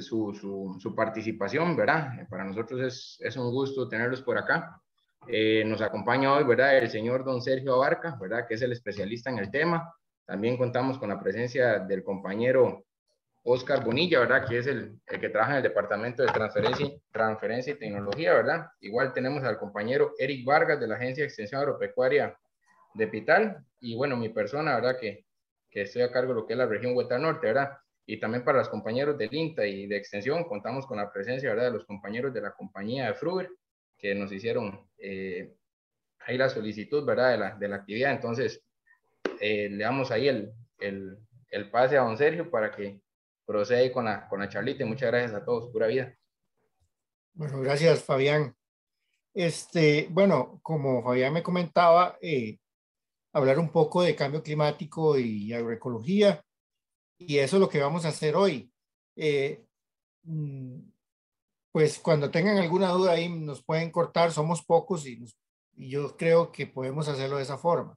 su, participación, ¿verdad? Para nosotros es, un gusto tenerlos por acá. Eh, nos acompaña hoy, ¿verdad? El señor don Sergio Abarca, ¿verdad? Que es el especialista en el tema. También contamos con la presencia del compañero Oscar Bonilla, ¿verdad? Que es el, que trabaja en el Departamento de Transferencia, Transferencia y Tecnología, ¿verdad? Igual tenemos al compañero Eric Vargas de la Agencia de Extensión Agropecuaria de Pital. Y bueno, mi persona, ¿verdad? Que, que estoy a cargo de lo que es la región Hueta Norte, ¿verdad? Y también para los compañeros del INTA y de Extensión, contamos con la presencia, ¿verdad? De los compañeros de la compañía de Fruber, que nos hicieron eh, ahí la solicitud, ¿verdad? De la, de la actividad. Entonces, eh, le damos ahí el, el, el, pase a don Sergio para que proceda con la, con la charlita. muchas gracias a todos. Pura vida. Bueno, gracias, Fabián. Este, bueno, como Fabián me comentaba, eh, hablar un poco de cambio climático y agroecología, y eso es lo que vamos a hacer hoy. Eh, mm, pues cuando tengan alguna duda ahí nos pueden cortar, somos pocos y, yo creo que podemos hacerlo de esa forma.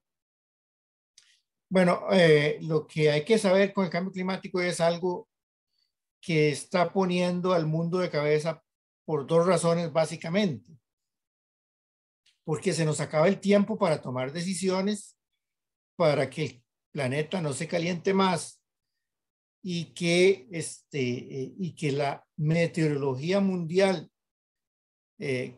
Bueno, eh, lo que hay que saber con el cambio climático es algo que está poniendo al mundo de cabeza por dos razones básicamente. Porque se nos acaba el tiempo para tomar decisiones para que el planeta no se caliente más y que, este, eh, y que la meteorología mundial eh,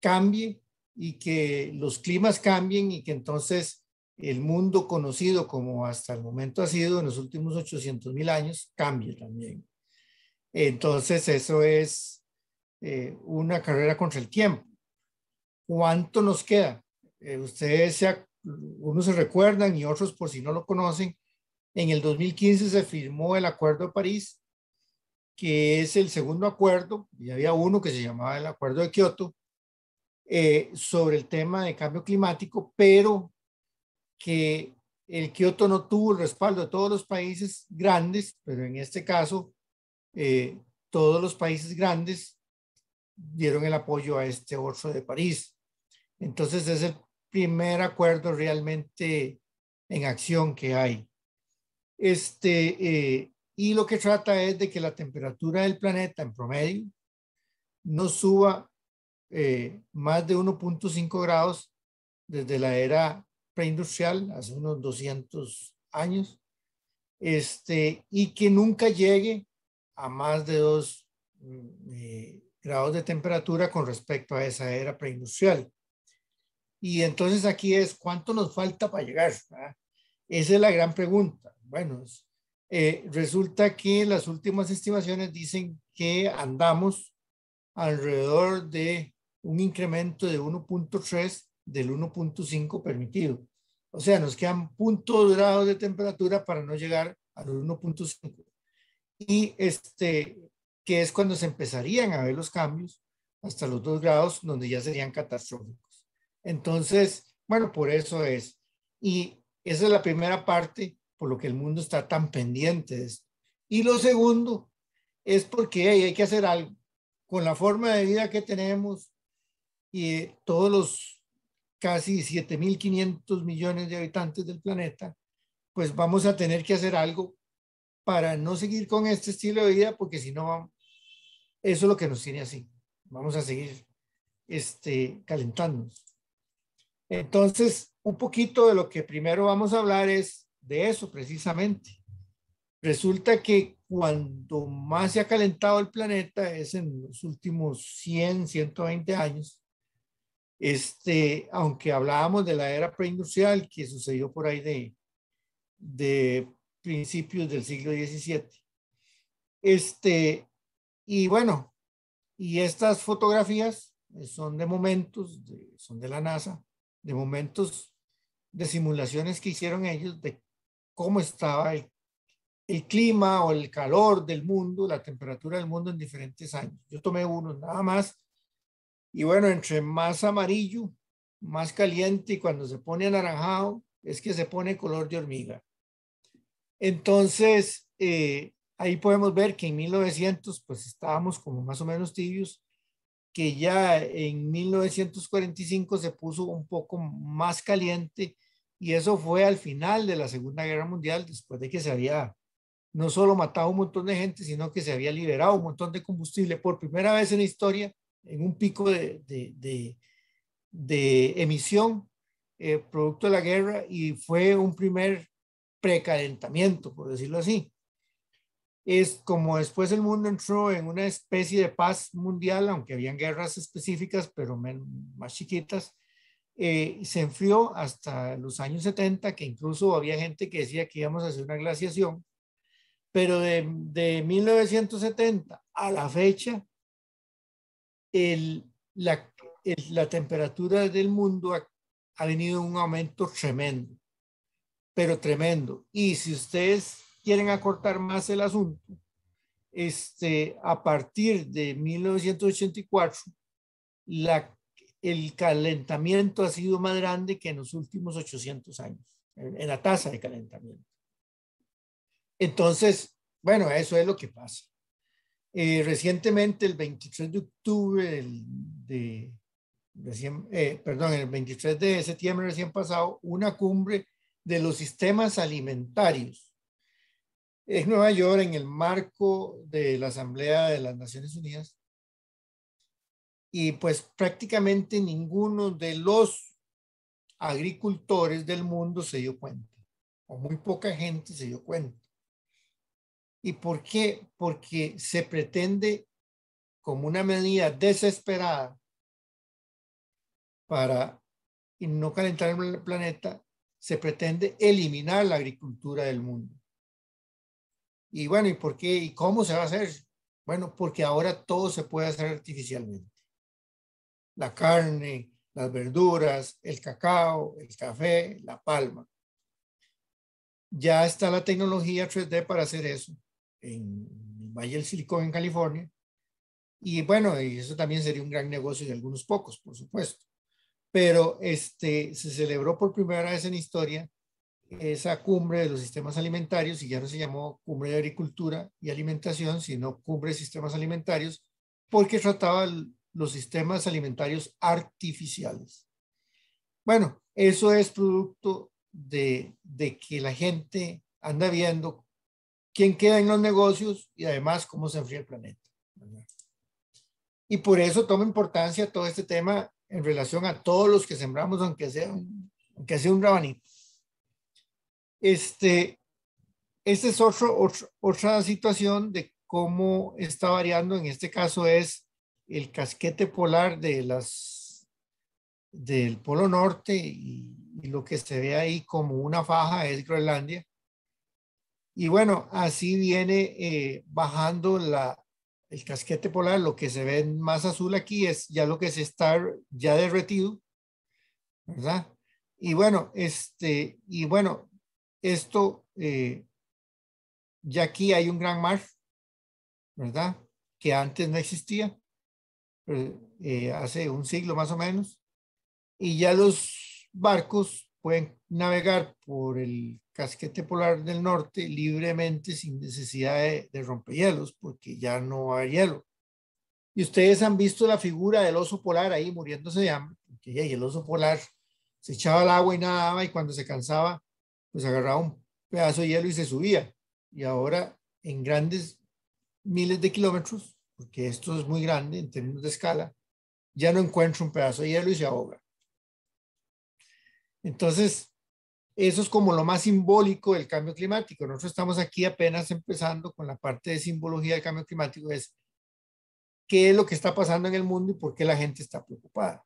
cambie y que los climas cambien y que entonces el mundo conocido como hasta el momento ha sido en los últimos 800 mil años cambie también. Entonces eso es eh, una carrera contra el tiempo. ¿Cuánto nos queda? ustedes se, unos se recuerdan y otros por si no lo conocen, en el 2015 se firmó el Acuerdo de París, que es el segundo acuerdo, y había uno que se llamaba el Acuerdo de Kioto, eh, sobre el tema de cambio climático, pero que el Kioto no tuvo el respaldo de todos los países grandes, pero en este caso eh, todos los países grandes dieron el apoyo a este Orso de París. Entonces es el primer acuerdo realmente en acción que hay. Este, eh, y lo que trata es de que la temperatura del planeta en promedio no suba eh, más de 1.5 grados desde la era preindustrial, hace unos 200 años, este, y que nunca llegue a más de 2 mm, eh, grados de temperatura con respecto a esa era preindustrial. Y entonces aquí es cuánto nos falta para llegar. Esa es la gran pregunta. Bueno, eh, resulta que las últimas estimaciones dicen que andamos alrededor de un incremento de 1.3 del 1.5 permitido. O sea, nos quedan puntos grados de temperatura para no llegar al 1.5. Y este, que es cuando se empezarían a ver los cambios hasta los 2 grados, donde ya serían catastróficos. Entonces, bueno, por eso es. Y esa es la primera parte por lo que el mundo está tan pendiente de esto. Y lo segundo es porque hay que hacer algo con la forma de vida que tenemos y todos los casi 7.500 millones de habitantes del planeta, pues vamos a tener que hacer algo para no seguir con este estilo de vida, porque si no, eso es lo que nos tiene así. Vamos a seguir este, calentándonos. Entonces, un poquito de lo que primero vamos a hablar es de eso precisamente. Resulta que cuando más se ha calentado el planeta es en los últimos 100, 120 años. Este, aunque hablábamos de la era preindustrial que sucedió por ahí de, de principios del siglo XVII. Este, y bueno, y estas fotografías son de momentos, son de la NASA, de momentos de simulaciones que hicieron ellos de cómo estaba el, clima o el calor del mundo, la temperatura del mundo en diferentes años. Yo tomé uno nada más. Y bueno, entre más amarillo, más caliente y cuando se pone anaranjado, es que se pone color de hormiga. Entonces, eh, ahí podemos ver que en 1900, pues estábamos como más o menos tibios, que ya en 1945 se puso un poco más caliente y eso fue al final de la Segunda Guerra Mundial, después de que se había no solo mataba un montón de gente, sino que se había liberado un montón de combustible por primera vez en la historia, en un pico de, de, de, emisión eh, producto de la guerra y fue un primer precalentamiento, por decirlo así. Es como después el mundo entró en una especie de paz mundial, aunque habían guerras específicas, pero más chiquitas, eh, se enfrió hasta los años 70, que incluso había gente que decía que íbamos a hacer una glaciación, pero de, de 1970 a la fecha, el, la, la, temperatura del mundo ha, ha venido en un aumento tremendo, pero tremendo. Y si ustedes quieren acortar más el asunto, este, a partir de 1984, la el calentamiento ha sido más grande que en los últimos 800 años, en, la tasa de calentamiento. Entonces, bueno, eso es lo que pasa. Eh, recientemente, el 23 de octubre de, recién, eh, perdón, el 23 de septiembre recién pasado, una cumbre de los sistemas alimentarios en Nueva York en el marco de la Asamblea de las Naciones Unidas y pues prácticamente ninguno de los agricultores del mundo se dio cuenta, o muy poca gente se dio cuenta. ¿Y por qué? Porque se pretende, como una medida desesperada para no calentar el planeta, se pretende eliminar la agricultura del mundo. Y bueno, ¿y por qué? ¿Y cómo se va a hacer? Bueno, porque ahora todo se puede hacer artificialmente la carne, las verduras, el cacao, el café, la palma. Ya está la tecnología 3D para hacer eso en el Valle del Silicón, en California. Y bueno, eso también sería un gran negocio de algunos pocos, por supuesto. Pero este, se celebró por primera vez en historia esa cumbre de los sistemas alimentarios y ya no se llamó cumbre de agricultura y alimentación, sino cumbre de sistemas alimentarios, porque trataba los sistemas alimentarios artificiales. Bueno, eso es producto de, que la gente anda viendo quién queda en los negocios y además cómo se enfría el planeta. Y por eso toma importancia todo este tema en relación a todos los que sembramos, aunque sea un, aunque sea un rabanito. Este, esta es otro, otra situación de cómo está variando. En este caso es el casquete polar de las, del Polo Norte y, lo que se ve ahí como una faja es Groenlandia. Y bueno, así viene eh, bajando la, el casquete polar. Lo que se ve más azul aquí es ya lo que se está ya derretido, ¿verdad? Y bueno, este, y bueno, esto, eh, ya aquí hay un gran mar, ¿verdad? Que antes no existía. Eh, hace un siglo más o menos, y ya los barcos pueden navegar por el casquete polar del norte libremente sin necesidad de, de rompehielos, porque ya no hay hielo. Y ustedes han visto la figura del oso polar ahí muriéndose de hambre, porque ya, el oso polar se echaba al agua y nadaba, y cuando se cansaba, pues agarraba un pedazo de hielo y se subía. Y ahora en grandes miles de kilómetros porque esto es muy grande en términos de escala, ya no encuentro un pedazo de hielo y se ahoga. Entonces, eso es como lo más simbólico del cambio climático. Nosotros estamos aquí apenas empezando con la parte de simbología del cambio climático, es qué es lo que está pasando en el mundo y por qué la gente está preocupada.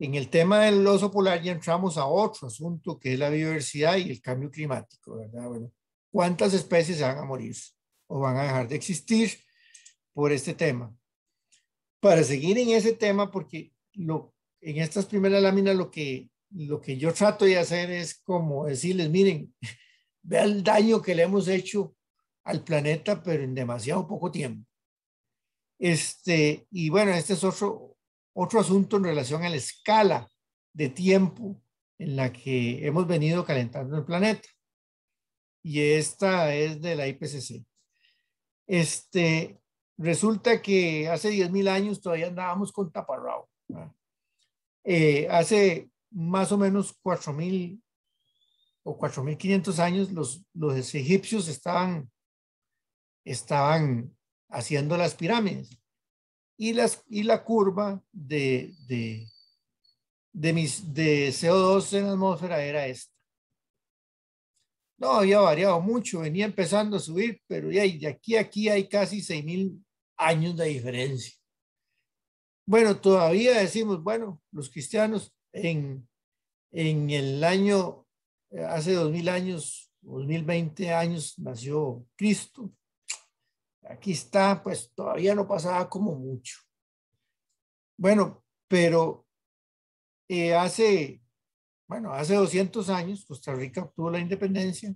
En el tema del oso polar ya entramos a otro asunto que es la biodiversidad y el cambio climático, ¿verdad? Bueno, ¿cuántas especies se van a morir o van a dejar de existir? Por este tema. Para seguir en ese tema, porque lo, en estas primeras láminas lo que, lo que yo trato de hacer es como decirles, miren, vean el daño que le hemos hecho al planeta, pero en demasiado poco tiempo. Este, y bueno, este es otro, otro asunto en relación a la escala de tiempo en la que hemos venido calentando el planeta. Y esta es de la IPCC. Este, Resulta que hace 10.000 años todavía andábamos con taparrao. Eh, hace más o menos 4.000 o 4.500 años, los, los egipcios estaban, estaban haciendo las pirámides. Y, las, y la curva de, de, de, mis, de CO2 en la atmósfera era esta. No había variado mucho, venía empezando a subir, pero ya de aquí a aquí hay casi 6.000 años de diferencia. Bueno, todavía decimos, bueno, los cristianos en, en el año, eh, hace 2000 años, 2020 años, nació Cristo. Aquí está, pues todavía no pasaba como mucho. Bueno, pero eh, hace, bueno, hace 200 años Costa Rica obtuvo la independencia.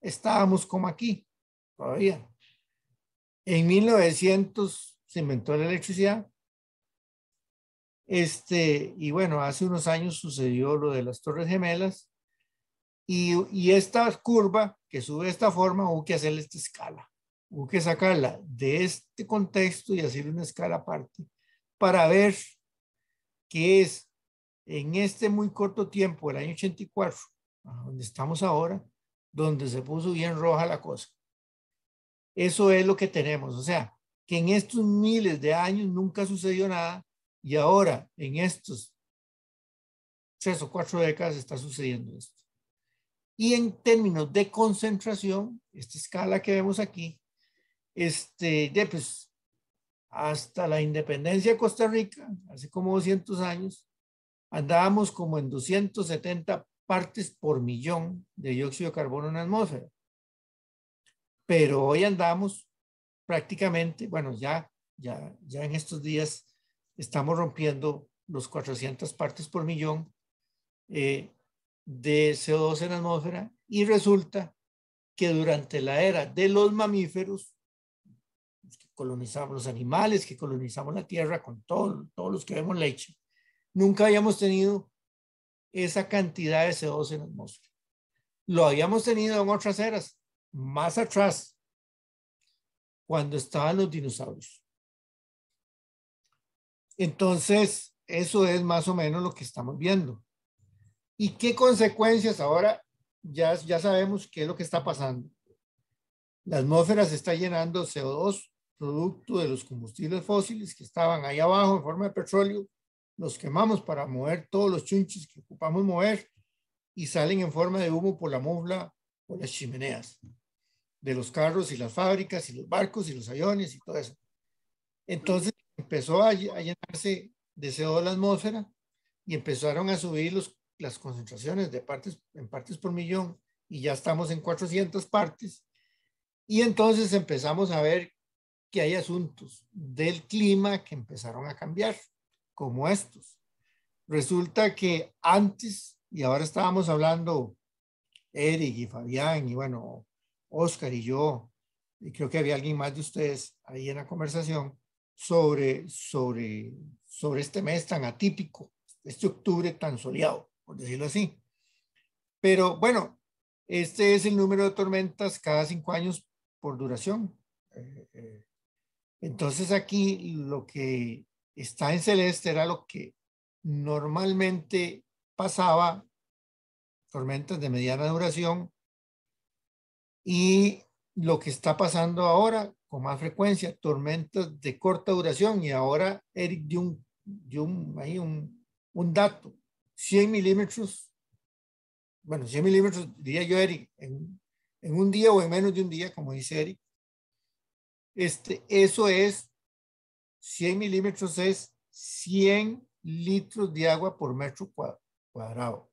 Estábamos como aquí, todavía. En 1900 se inventó la electricidad este, y bueno, hace unos años sucedió lo de las Torres Gemelas y, y esta curva que sube de esta forma hubo que hacerle esta escala. Hubo que sacarla de este contexto y hacer una escala aparte para ver qué es en este muy corto tiempo, el año 84, donde estamos ahora, donde se puso bien roja la cosa. Eso es lo que tenemos. O sea, que en estos miles de años nunca sucedió nada y ahora, en estos tres o cuatro décadas, está sucediendo esto. Y en términos de concentración, esta escala que vemos aquí, este, de, pues, hasta la independencia de Costa Rica, hace como 200 años, andábamos como en 270 partes por millón de dióxido de carbono en la atmósfera. Pero hoy andamos prácticamente, bueno, ya, ya, ya en estos días estamos rompiendo los 400 partes por millón eh, de CO2 en la atmósfera y resulta que durante la era de los mamíferos, que colonizamos los animales, que colonizamos la Tierra con todos los que vemos leche, nunca habíamos tenido esa cantidad de CO2 en la atmósfera. Lo habíamos tenido en otras eras, más atrás, cuando estaban los dinosaurios. Entonces, eso es más o menos lo que estamos viendo. ¿Y qué consecuencias ahora? Ya, ya sabemos qué es lo que está pasando. La atmósfera se está llenando CO2, producto de los combustibles fósiles que estaban ahí abajo en forma de petróleo. Los quemamos para mover todos los chunches que ocupamos mover y salen en forma de humo por la mufla o las chimeneas de los carros y las fábricas y los barcos y los aviones y todo eso. Entonces, empezó a, llenarse de CO2 la atmósfera y empezaron a subir los, las concentraciones de partes en partes por millón y ya estamos en 400 partes. Y entonces empezamos a ver que hay asuntos del clima que empezaron a cambiar, como estos. Resulta que antes, y ahora estábamos hablando Eric y Fabián, y bueno, Oscar y yo, y creo que había alguien más de ustedes ahí en la conversación, sobre, sobre, sobre este mes tan atípico, este octubre tan soleado, por decirlo así. Pero bueno, este es el número de tormentas cada cinco años por duración. Eh, eh, entonces aquí lo que está en celeste era lo que normalmente pasaba, tormentas de mediana duración, y lo que está pasando ahora con más frecuencia, tormentas de corta duración. Y ahora Eric dio un, un, ahí un, un dato, 100 milímetros, bueno, 100 milímetros, diría yo, Eric, en, en un día o en menos de un día, como dice Eric. Este, eso es, 100 milímetros es 100 litros de agua por metro cuadrado.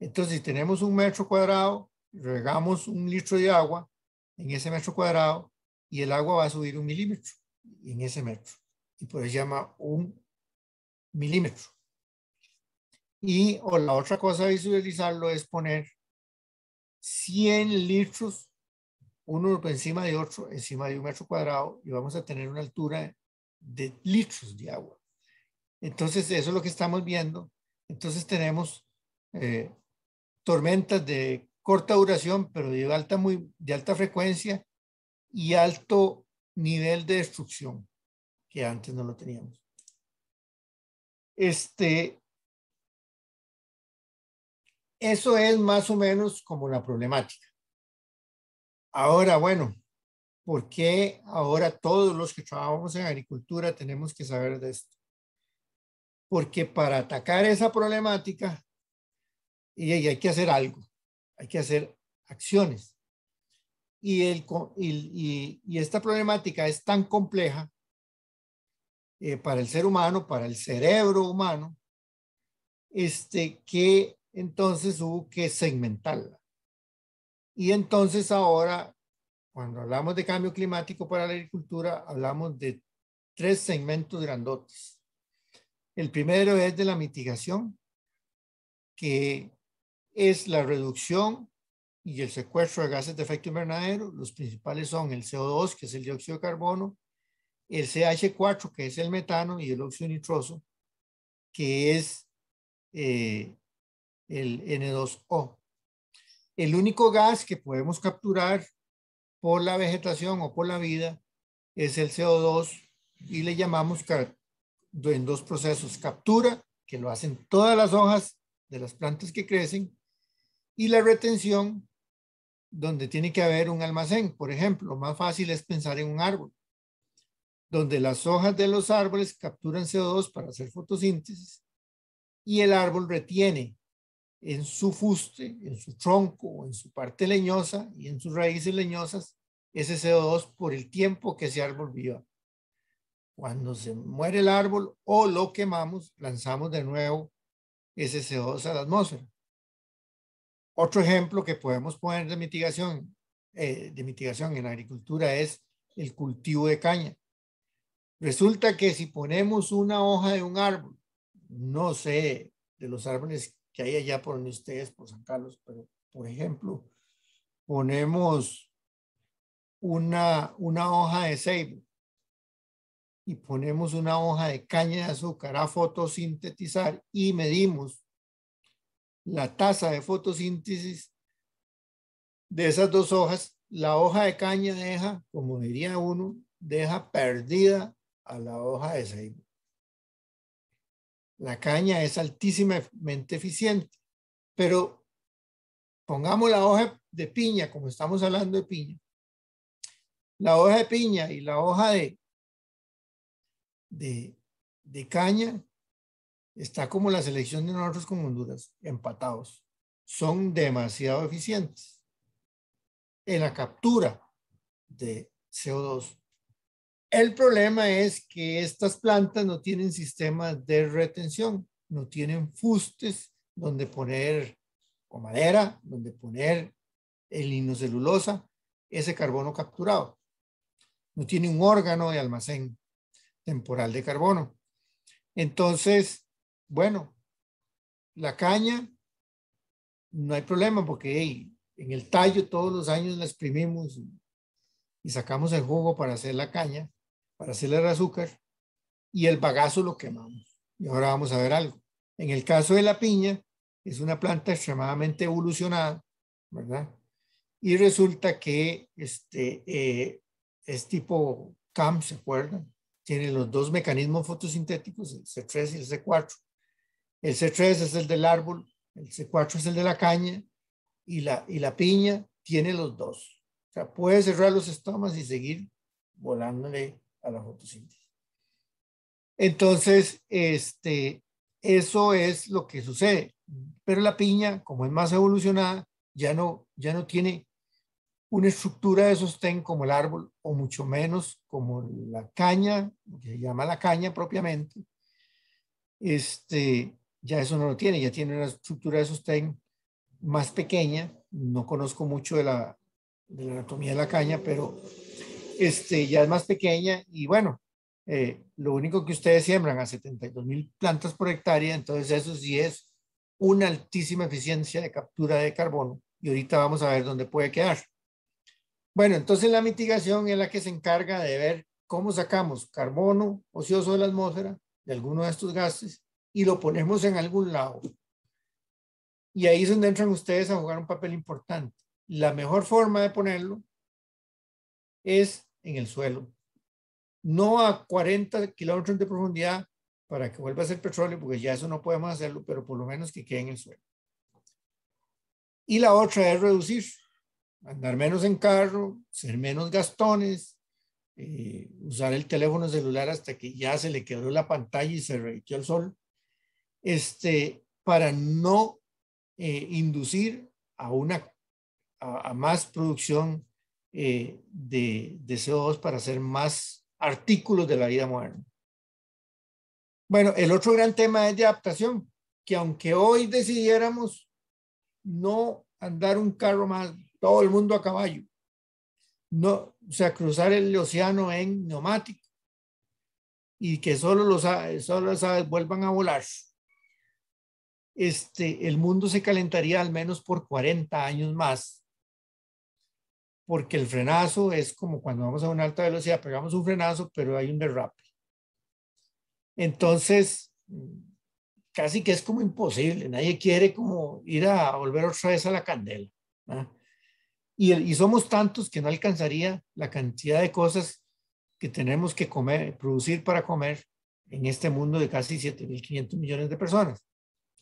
Entonces, si tenemos un metro cuadrado, regamos un litro de agua en ese metro cuadrado, y el agua va a subir un milímetro en ese metro. Y por eso llama un milímetro. Y o la otra cosa visualizarlo es poner 100 litros, uno encima de otro, encima de un metro cuadrado, y vamos a tener una altura de litros de agua. Entonces, eso es lo que estamos viendo. Entonces, tenemos eh, tormentas de corta duración, pero de alta, muy, de alta frecuencia y alto nivel de destrucción, que antes no lo teníamos. Este, Eso es más o menos como la problemática. Ahora, bueno, ¿por qué ahora todos los que trabajamos en agricultura tenemos que saber de esto? Porque para atacar esa problemática, y hay que hacer algo, hay que hacer acciones. Y, esta problemática es tan compleja eh, para el ser humano, para el cerebro humano, este, que entonces hubo que segmentarla. Y entonces ahora, cuando hablamos de cambio climático para la agricultura, hablamos de tres segmentos grandotes. El primero es de la mitigación, que es la reducción y el secuestro de gases de efecto invernadero. Los principales son el CO2, que es el dióxido de carbono, el CH4, que es el metano, y el óxido nitroso, que es eh, el N2O. El único gas que podemos capturar por la vegetación o por la vida es el CO2 y le llamamos en dos procesos, captura, que lo hacen todas las hojas de las plantas que crecen, y la retención, donde tiene que haber un almacén. Por ejemplo, lo más fácil es pensar en un árbol donde las hojas de los árboles capturan CO2 para hacer fotosíntesis y el árbol retiene en su fuste, en su tronco, en su parte leñosa y en sus raíces leñosas ese CO2 por el tiempo que ese árbol viva. Cuando se muere el árbol o lo quemamos, lanzamos de nuevo ese CO2 a la atmósfera. Otro ejemplo que podemos poner de mitigación, eh, de mitigación en agricultura es el cultivo de caña. Resulta que si ponemos una hoja de un árbol, no sé de los árboles que hay allá por donde ustedes, por San Carlos, pero por ejemplo, ponemos una, una hoja de ceibo y ponemos una hoja de caña de azúcar a fotosintetizar y medimos la tasa de fotosíntesis de esas dos hojas, la hoja de caña deja, como diría uno, deja perdida a la hoja de ceibo. La caña es altísimamente eficiente, pero pongamos la hoja de piña, como estamos hablando de piña. La hoja de piña y la hoja de, de, de caña está como la selección de nosotros con Honduras, empatados. Son demasiado eficientes en la captura de CO2 el problema es que estas plantas no tienen sistemas de retención, no tienen fustes donde poner o madera, donde poner el linocelulosa, ese carbono capturado. No tiene un órgano de almacén temporal de carbono. Entonces, bueno, la caña, no hay problema porque en el tallo todos los años la exprimimos y sacamos el jugo para hacer la caña para hacerle el azúcar y el bagazo lo quemamos. Y ahora vamos a ver algo. En el caso de la piña, es una planta extremadamente evolucionada, ¿verdad? Y resulta que este, eh, es tipo CAM, ¿se acuerdan? Tiene los dos mecanismos fotosintéticos, el C3 y el C4. El C3 es el del árbol, el C4 es el de la caña y la, y la piña tiene los dos. O sea, puede cerrar los estomas y seguir volándole a la fotosíntesis. Entonces, este, eso es lo que sucede. Pero la piña, como es más evolucionada, ya no, ya no tiene una estructura de sostén como el árbol, o mucho menos como la caña, que se llama la caña propiamente. Este, ya eso no lo tiene, ya tiene una estructura de sostén más pequeña. No conozco mucho de la, de la anatomía de la caña, pero este, ya es más pequeña y bueno, eh, lo único que ustedes siembran a 72 mil plantas por hectárea, entonces eso sí es una altísima eficiencia de captura de carbono y ahorita vamos a ver dónde puede quedar. Bueno, entonces la mitigación es la que se encarga de ver cómo sacamos carbono ocioso de la atmósfera, de alguno de estos gases, y lo ponemos en algún lado. Y ahí es donde entran ustedes a jugar un papel importante. La mejor forma de ponerlo es en el suelo. No a 40 kilómetros de profundidad para que vuelva a ser petróleo, porque ya eso no podemos hacerlo, pero por lo menos que quede en el suelo. Y la otra es reducir, andar menos en carro, ser menos gastones, eh, usar el teléfono celular hasta que ya se le quebró la pantalla y se reitió el sol, este, para no eh, inducir a, una, a, más producción eh, de, de CO2 para hacer más artículos de la vida moderna. Bueno, el otro gran tema es de adaptación, que aunque hoy decidiéramos no andar un carro más, todo el mundo a caballo, no, o sea, cruzar el océano en neumático y que solo los, solo las aves vuelvan a volar, este, el mundo se calentaría al menos por 40 años más, porque el frenazo es como cuando vamos a una alta velocidad, pegamos un frenazo, pero hay un derrape. Entonces, casi que es como imposible, nadie quiere como ir a volver otra vez a la candela. Y, y somos tantos que no alcanzaría la cantidad de cosas que tenemos que comer, producir para comer en este mundo de casi 7.500 millones de personas.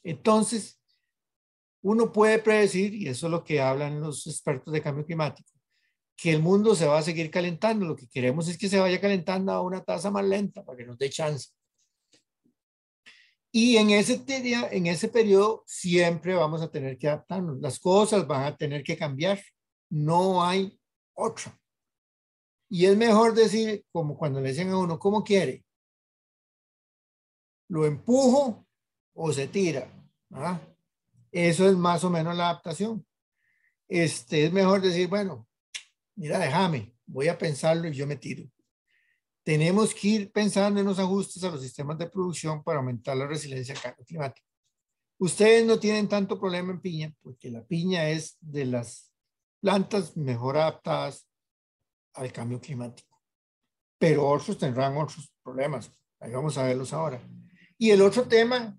Entonces, uno puede predecir, y eso es lo que hablan los expertos de cambio climático, que el mundo se va a seguir calentando. Lo que queremos es que se vaya calentando a una tasa más lenta para que nos dé chance. Y en ese, en ese periodo siempre vamos a tener que adaptarnos. Las cosas van a tener que cambiar. No hay otra. Y es mejor decir, como cuando le dicen a uno, ¿cómo quiere? ¿Lo empujo o se tira? ¿Ah? Eso es más o menos la adaptación. Este, es mejor decir, bueno, mira, déjame, voy a pensarlo y yo me tiro tenemos que ir pensando en los ajustes a los sistemas de producción para aumentar la resiliencia al cambio climático. Ustedes no tienen tanto problema en piña porque la piña es de las plantas mejor adaptadas al cambio climático. Pero otros tendrán otros problemas. Ahí vamos a verlos ahora. Y el otro tema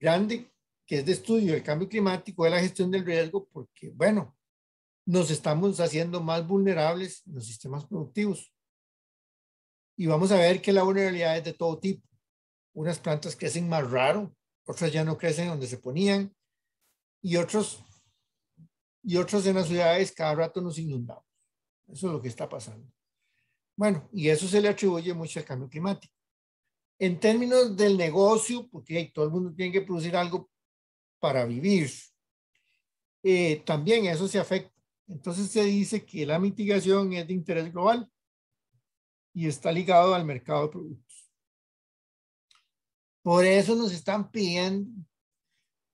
grande que es de estudio del cambio climático es la gestión del riesgo porque, bueno, nos estamos haciendo más vulnerables en los sistemas productivos y vamos a ver que la vulnerabilidad es de todo tipo. Unas plantas crecen más raro, otras ya no crecen donde se ponían y otros, y otros en las ciudades cada rato nos inundamos. Eso es lo que está pasando. Bueno, y eso se le atribuye mucho al cambio climático. En términos del negocio, porque todo el mundo tiene que producir algo para vivir, eh, también eso se afecta. Entonces se dice que la mitigación es de interés global y está ligado al mercado de productos. Por eso nos están pidiendo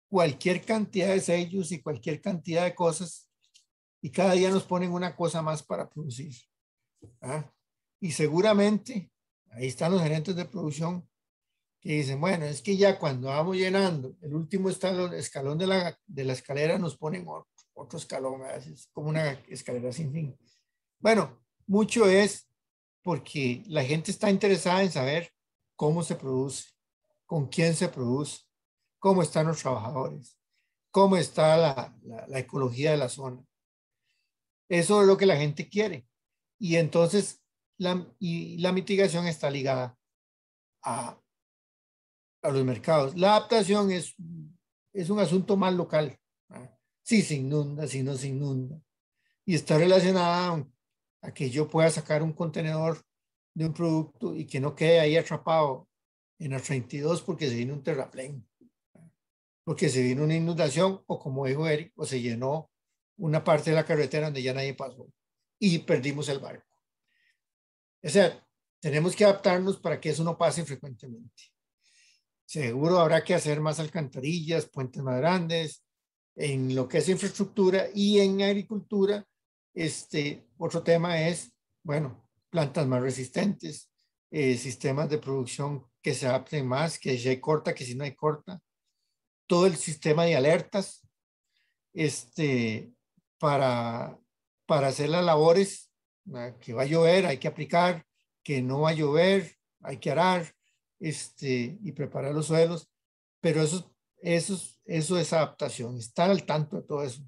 cualquier cantidad de sellos y cualquier cantidad de cosas y cada día nos ponen una cosa más para producir. ¿ah? Y seguramente, ahí están los gerentes de producción que dicen, bueno, es que ya cuando vamos llenando el último escalón, de, la, escalera nos ponen otro, otro escalón, es como una escalera sin fin. Bueno, mucho es porque la gente está interesada en saber cómo se produce, con quién se produce, cómo están los trabajadores, cómo está la, ecología de la zona. Eso es lo que la gente quiere. Y entonces la, y la mitigación está ligada a, a los mercados. La adaptación es, es un asunto más local. Si se inunda, si no se inunda. Y está relacionada a que yo pueda sacar un contenedor de un producto y que no quede ahí atrapado en el 32 porque se vino un terraplén, porque se vino una inundación o como dijo Eric, o se llenó una parte de la carretera donde ya nadie pasó y perdimos el barco. O sea, tenemos que adaptarnos para que eso no pase frecuentemente. Seguro habrá que hacer más alcantarillas, puentes más grandes, en lo que es infraestructura y en agricultura, este, otro tema es, bueno, plantas más resistentes, eh, sistemas de producción que se adapten más, que si hay corta, que si no hay corta, todo el sistema de alertas este, para, para hacer las labores, que va a llover, hay que aplicar, que no va a llover, hay que arar este, y preparar los suelos, pero eso, eso, eso es adaptación, estar al tanto de todo eso.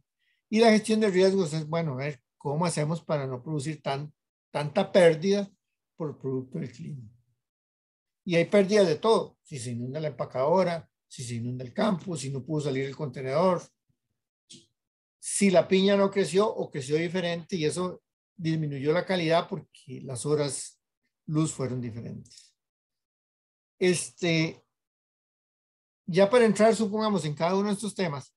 Y la gestión de riesgos es, bueno, ver cómo hacemos para no producir tan, tanta pérdida por producto del clima. Y hay pérdidas de todo. Si se inunda la empacadora, si se inunda el campo, si no pudo salir el contenedor. si la piña no creció o creció diferente y eso disminuyó la calidad porque las horas luz fueron diferentes. Este, ya para entrar, supongamos, en cada uno de estos temas,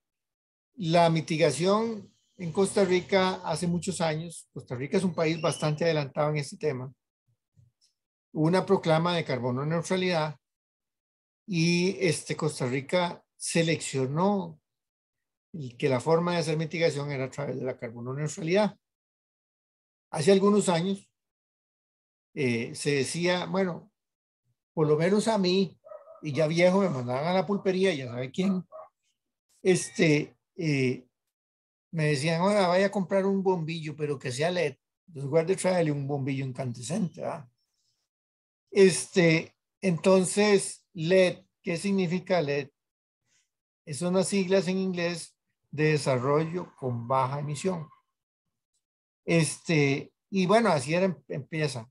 la mitigación en Costa Rica hace muchos años, Costa Rica es un país bastante adelantado en este tema, una proclama de carbono neutralidad y este, Costa Rica seleccionó que la forma de hacer mitigación era a través de la carbono neutralidad. Hace algunos años eh, se decía, bueno, por lo menos a mí, y ya viejo me mandaban a la pulpería, ya sabe quién, este, eh, me decían, oiga, vaya a comprar un bombillo, pero que sea LED. Entonces, guarde, tráele un bombillo incandescente, ¿verdad? Este, entonces, LED, ¿qué significa LED? Son unas siglas en inglés de desarrollo con baja emisión. Este, y bueno, así era, empieza.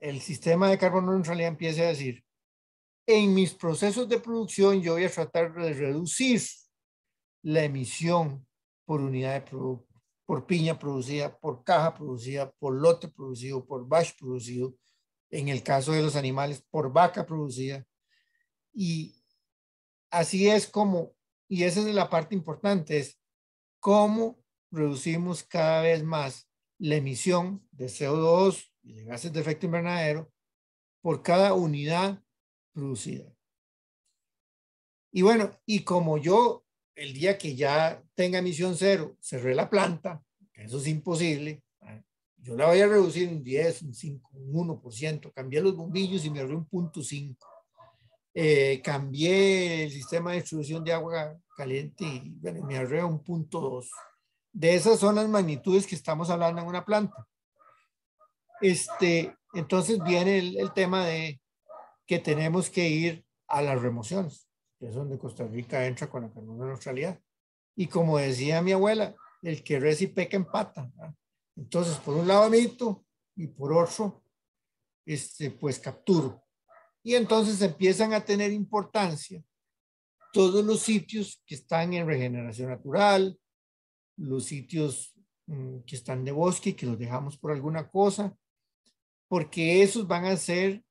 El sistema de carbono neutralidad empieza a decir, en mis procesos de producción yo voy a tratar de reducir la emisión por unidad de producto, por piña producida, por caja producida, por lote producido, por batch producido, en el caso de los animales, por vaca producida. Y así es como, y esa es la parte importante, es cómo reducimos cada vez más la emisión de CO2 y de gases de efecto invernadero por cada unidad producida. Y bueno, y como yo el día que ya tenga emisión cero, cerré la planta, eso es imposible, yo la voy a reducir un 10, un 5, un 1%, cambié los bombillos y me ahorré un punto 5. Eh, cambié el sistema de distribución de agua caliente y bueno, me ahorré un punto 2. De esas son las magnitudes que estamos hablando en una planta. Este, entonces viene el, tema de que tenemos que ir a las remociones que es donde Costa Rica entra con la carbono neutralidad. Y como decía mi abuela, el que reza y peca empata. Entonces, por un lado mito y por otro, este, pues capturo. Y entonces empiezan a tener importancia todos los sitios que están en regeneración natural, los sitios mm, que están de bosque, que los dejamos por alguna cosa, porque esos van a ser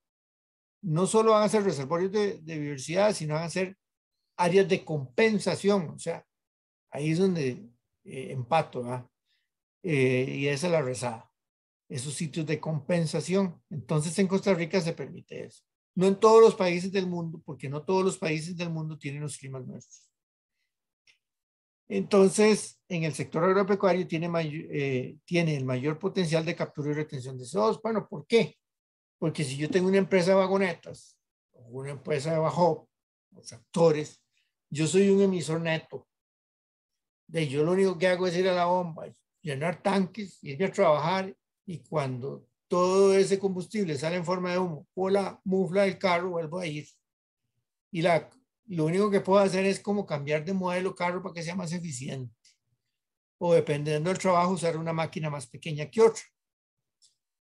no solo van a ser reservorios de, diversidad, sino van a ser áreas de compensación. O sea, ahí es donde eh, empato, eh, y esa es la rezada. Esos sitios de compensación. Entonces, en Costa Rica se permite eso. No en todos los países del mundo, porque no todos los países del mundo tienen los climas nuestros. Entonces, en el sector agropecuario tiene, eh, tiene el mayor potencial de captura y retención de CO2. Bueno, ¿por qué? Porque si yo tengo una empresa de vagonetas una empresa de bajo, o tractores, yo soy un emisor neto. De yo lo único que hago es ir a la bomba, llenar tanques, irme a trabajar y cuando todo ese combustible sale en forma de humo o la mufla del carro, vuelvo a ir. Y la, lo único que puedo hacer es como cambiar de modelo carro para que sea más eficiente. O dependiendo del trabajo, usar una máquina más pequeña que otra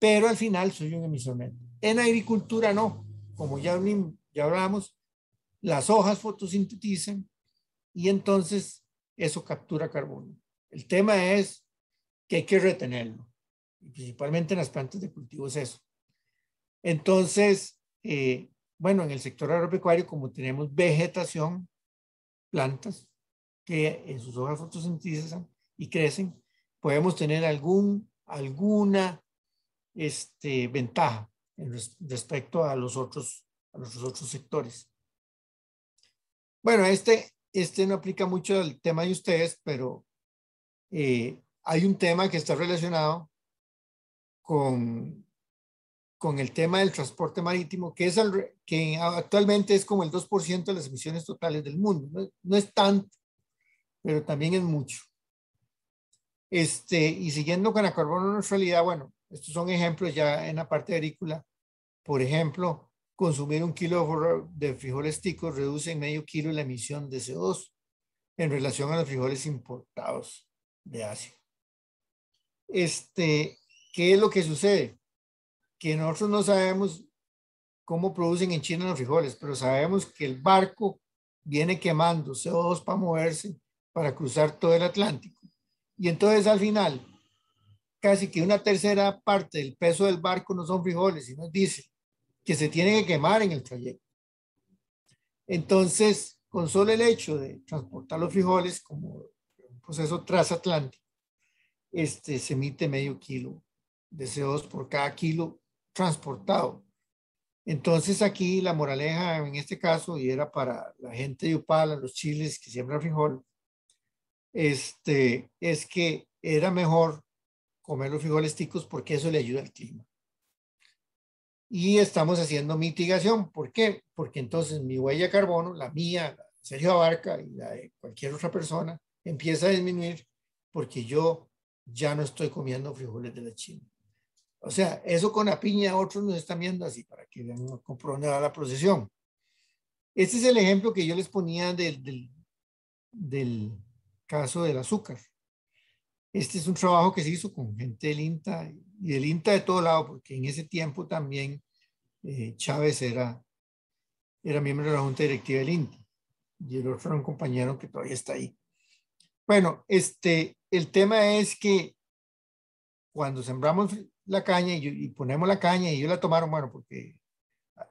pero al final soy un emisor neto. En agricultura no, como ya, ya hablamos, las hojas fotosintetizan y entonces eso captura carbono. El tema es que hay que retenerlo, principalmente en las plantas de cultivo es eso. Entonces, eh, bueno, en el sector agropecuario, como tenemos vegetación, plantas que en sus hojas fotosintetizan y crecen, podemos tener algún, alguna este, ventaja respecto a los otros, a los otros sectores. Bueno, este, este no aplica mucho al tema de ustedes, pero eh, hay un tema que está relacionado con, con el tema del transporte marítimo, que, es que actualmente es como el 2% de las emisiones totales del mundo. No, no, es tanto, pero también es mucho. Este, y siguiendo con la carbono neutralidad, bueno, estos son ejemplos ya en la parte agrícola. Por ejemplo, consumir un kilo de frijoles ticos reduce en medio kilo la emisión de CO2 en relación a los frijoles importados de Asia. Este, ¿Qué es lo que sucede? Que nosotros no sabemos cómo producen en China los frijoles, pero sabemos que el barco viene quemando CO2 para moverse para cruzar todo el Atlántico. Y entonces al final, casi que una tercera parte del peso del barco no son frijoles, nos dice que se tiene que quemar en el trayecto. Entonces, con solo el hecho de transportar los frijoles como un proceso transatlántico, este, se emite medio kilo de CO2 por cada kilo transportado. Entonces aquí la moraleja en este caso, y era para la gente de Upala, los chiles que siembran frijol, este, es que era mejor comer los frijoles ticos porque eso le ayuda al clima. Y estamos haciendo mitigación. ¿Por qué? Porque entonces mi huella de carbono, la mía, la Sergio Abarca y la de cualquier otra persona, empieza a disminuir porque yo ya no estoy comiendo frijoles de la China. O sea, eso con la piña, otros nos están viendo así para que vean por dónde va la procesión. Este es el ejemplo que yo les ponía del, del, del, caso del azúcar. Este es un trabajo que se hizo con gente del INTA y del INTA de todo lado, porque en ese tiempo también eh, Chávez era, era miembro de la Junta Directiva del INTA y el otro era un compañero que todavía está ahí. Bueno, este, el tema es que cuando sembramos la caña y, ponemos la caña y ellos la tomaron, bueno, porque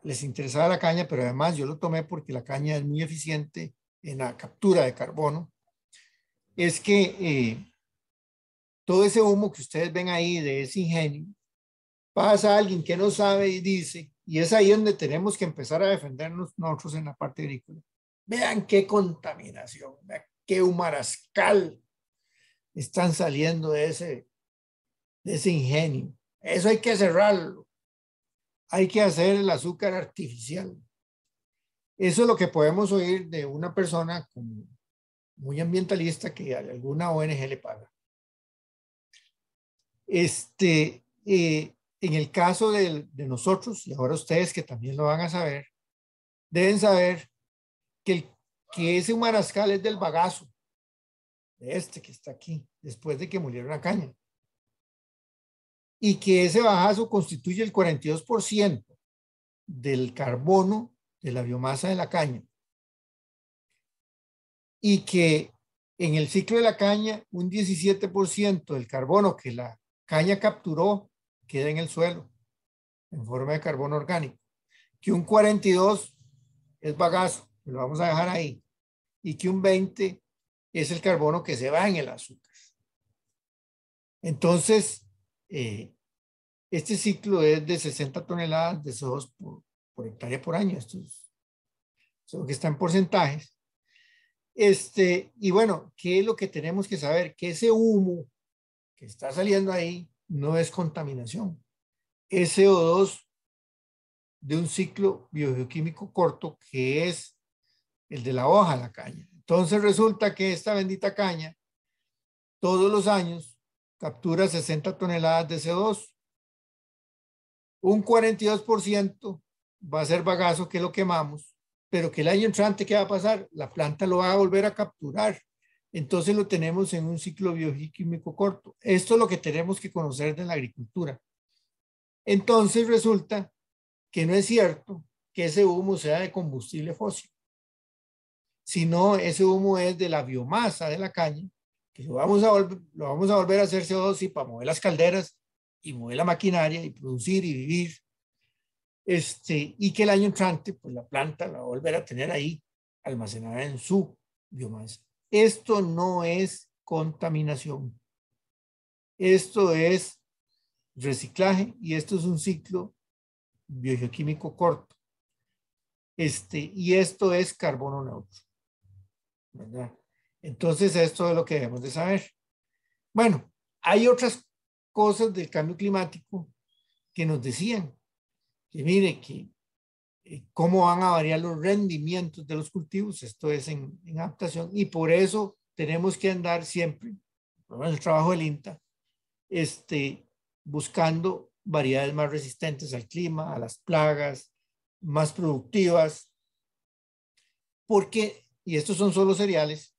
les interesaba la caña, pero además yo lo tomé porque la caña es muy eficiente en la captura de carbono, es que eh, todo ese humo que ustedes ven ahí de ese ingenio, pasa a alguien que no sabe y dice, y es ahí donde tenemos que empezar a defendernos nosotros en la parte agrícola. Vean qué contaminación, vean qué humarascal están saliendo de ese, de ese ingenio. Eso hay que cerrarlo. Hay que hacer el azúcar artificial. Eso es lo que podemos oír de una persona muy ambientalista que a alguna ONG le paga. Este, eh, en el caso de, nosotros, y ahora ustedes que también lo van a saber, deben saber que, ese humarascal es del bagazo, de este que está aquí, después de que murieron la caña y que ese bajazo constituye el 42% del carbono de la biomasa de la caña. Y que en el ciclo de la caña un 17% del carbono que la caña capturó queda en el suelo en forma de carbono orgánico, que un 42 es bagazo, lo vamos a dejar ahí, y que un 20 es el carbono que se va en el azúcar. Entonces, eh, este ciclo es de 60 toneladas de CO2 por, hectárea por año. Esto es, que está en porcentajes. Este, y bueno, ¿qué es lo que tenemos que saber? Que ese humo que está saliendo ahí no es contaminación. Es CO2 de un ciclo biogeoquímico corto que es el de la hoja, la caña. Entonces resulta que esta bendita caña todos los años captura 60 toneladas de CO2. Un 42% va a ser bagazo que lo quemamos, pero que el año entrante, ¿qué va a pasar? La planta lo va a volver a capturar. Entonces lo tenemos en un ciclo bioquímico corto. Esto es lo que tenemos que conocer de la agricultura. Entonces resulta que no es cierto que ese humo sea de combustible fósil, sino ese humo es de la biomasa de la caña que lo vamos a, volver, a hacer CO2 y para mover las calderas y mover la maquinaria y producir y vivir. Este, y que el año entrante, pues la planta la va a volver a tener ahí almacenada en su biomasa. Esto no es contaminación. Esto es reciclaje y esto es un ciclo biogeoquímico corto. Este, y esto es carbono neutro. ¿verdad? Entonces, esto es lo que debemos de saber. Bueno, hay otras cosas del cambio climático que nos decían que mire que eh, cómo van a variar los rendimientos de los cultivos, esto es en, adaptación, y por eso tenemos que andar siempre, por el trabajo del INTA, este, buscando variedades más resistentes al clima, a las plagas, más productivas, porque, y estos son solo cereales,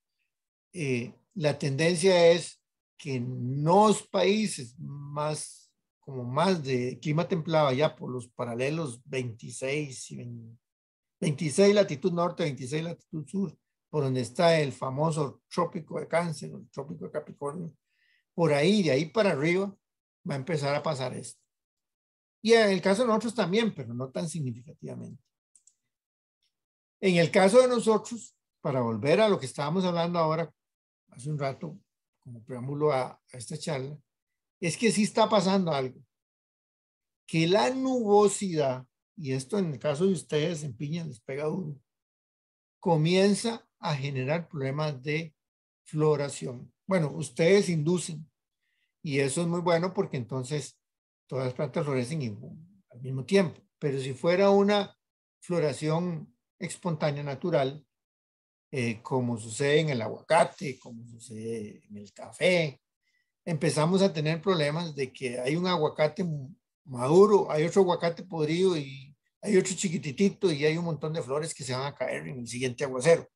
eh, la tendencia es que en los países más, como más de clima templado, ya por los paralelos 26 y 26 latitud norte, 26 latitud sur, por donde está el famoso trópico de cáncer, el trópico de Capricornio, por ahí, de ahí para arriba, va a empezar a pasar esto. Y en el caso de nosotros también, pero no tan significativamente. En el caso de nosotros, para volver a lo que estábamos hablando ahora, hace un rato, como preámbulo a, esta charla, es que sí está pasando algo. Que la nubosidad, y esto en el caso de ustedes en Piña les uno, comienza a generar problemas de floración. Bueno, ustedes inducen y eso es muy bueno porque entonces todas las plantas florecen al mismo tiempo. Pero si fuera una floración espontánea natural, eh, como sucede en el aguacate, como sucede en el café, empezamos a tener problemas de que hay un aguacate maduro, hay otro aguacate podrido y hay otro chiquititito y hay un montón de flores que se van a caer en el siguiente aguacero.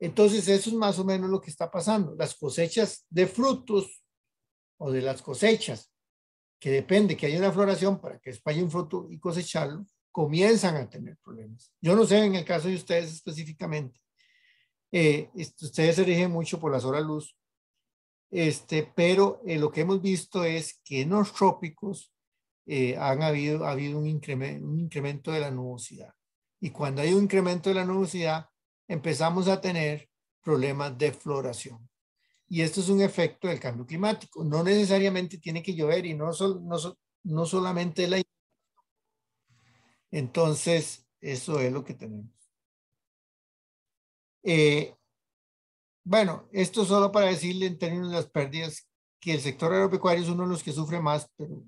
Entonces, eso es más o menos lo que está pasando. Las cosechas de frutos o de las cosechas, que depende que haya una floración para que espalle un fruto y cosecharlo, comienzan a tener problemas. Yo no sé en el caso de ustedes específicamente. Eh, ustedes se rigen mucho por las horas luz, este, pero eh, lo que hemos visto es que en los trópicos eh, han habido, ha habido un, incremento, un incremento de la nubosidad. Y cuando hay un incremento de la nubosidad, empezamos a tener problemas de floración. Y esto es un efecto del cambio climático. No necesariamente tiene que llover y no, no, no solamente la... Entonces, eso es lo que tenemos. Eh, bueno, esto solo para decirle en términos de las pérdidas que el sector agropecuario es uno de los que sufre más, pero,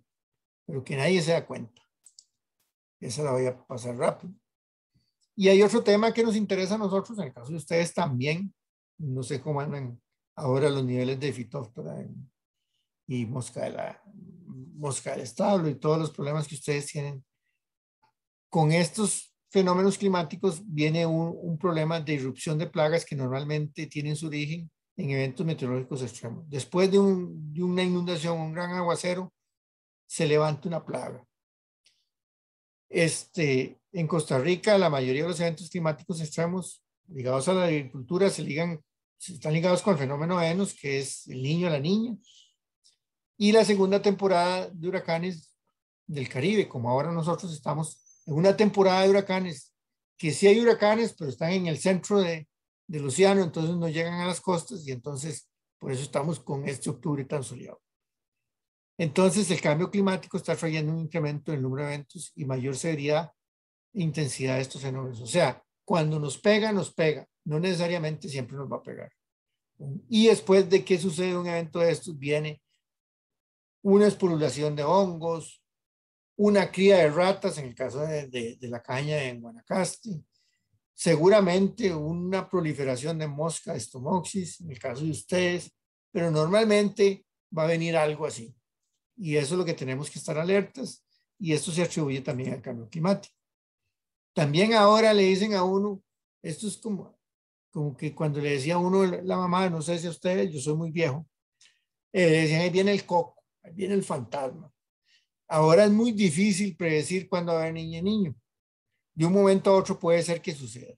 pero que nadie se da cuenta. Esa la voy a pasar rápido. Y hay otro tema que nos interesa a nosotros, en el caso de ustedes también, no sé cómo andan ahora los niveles de fitóftora y mosca, de la, mosca del establo y todos los problemas que ustedes tienen. Con estos fenómenos climáticos viene un, un problema de irrupción de plagas que normalmente tienen su origen en eventos meteorológicos extremos. Después de, un, de una inundación, un gran aguacero, se levanta una plaga. Este, en Costa Rica, la mayoría de los eventos climáticos extremos ligados a la agricultura se ligan, están ligados con el fenómeno Venus, que es el niño a la niña. Y la segunda temporada de huracanes del Caribe, como ahora nosotros estamos en una temporada de huracanes, que sí hay huracanes, pero están en el centro de, del océano, entonces no llegan a las costas y entonces por eso estamos con este octubre tan soleado. Entonces el cambio climático está trayendo un incremento en el número de eventos y mayor severidad intensidad de estos fenómenos. O sea, cuando nos pega, nos pega. No necesariamente siempre nos va a pegar. Y después de que sucede un evento de estos, viene una espolulación de hongos, una cría de ratas, en el caso de, de, la caña en Guanacaste, seguramente una proliferación de mosca estomoxis, en el caso de ustedes, pero normalmente va a venir algo así. Y eso es lo que tenemos que estar alertas y esto se atribuye también al cambio climático. También ahora le dicen a uno, esto es como, como que cuando le decía a uno la mamá, no sé si a ustedes, yo soy muy viejo, eh, le decían, ahí viene el coco, ahí viene el fantasma. Ahora es muy difícil predecir cuándo va a haber niña y niño. De un momento a otro puede ser que suceda.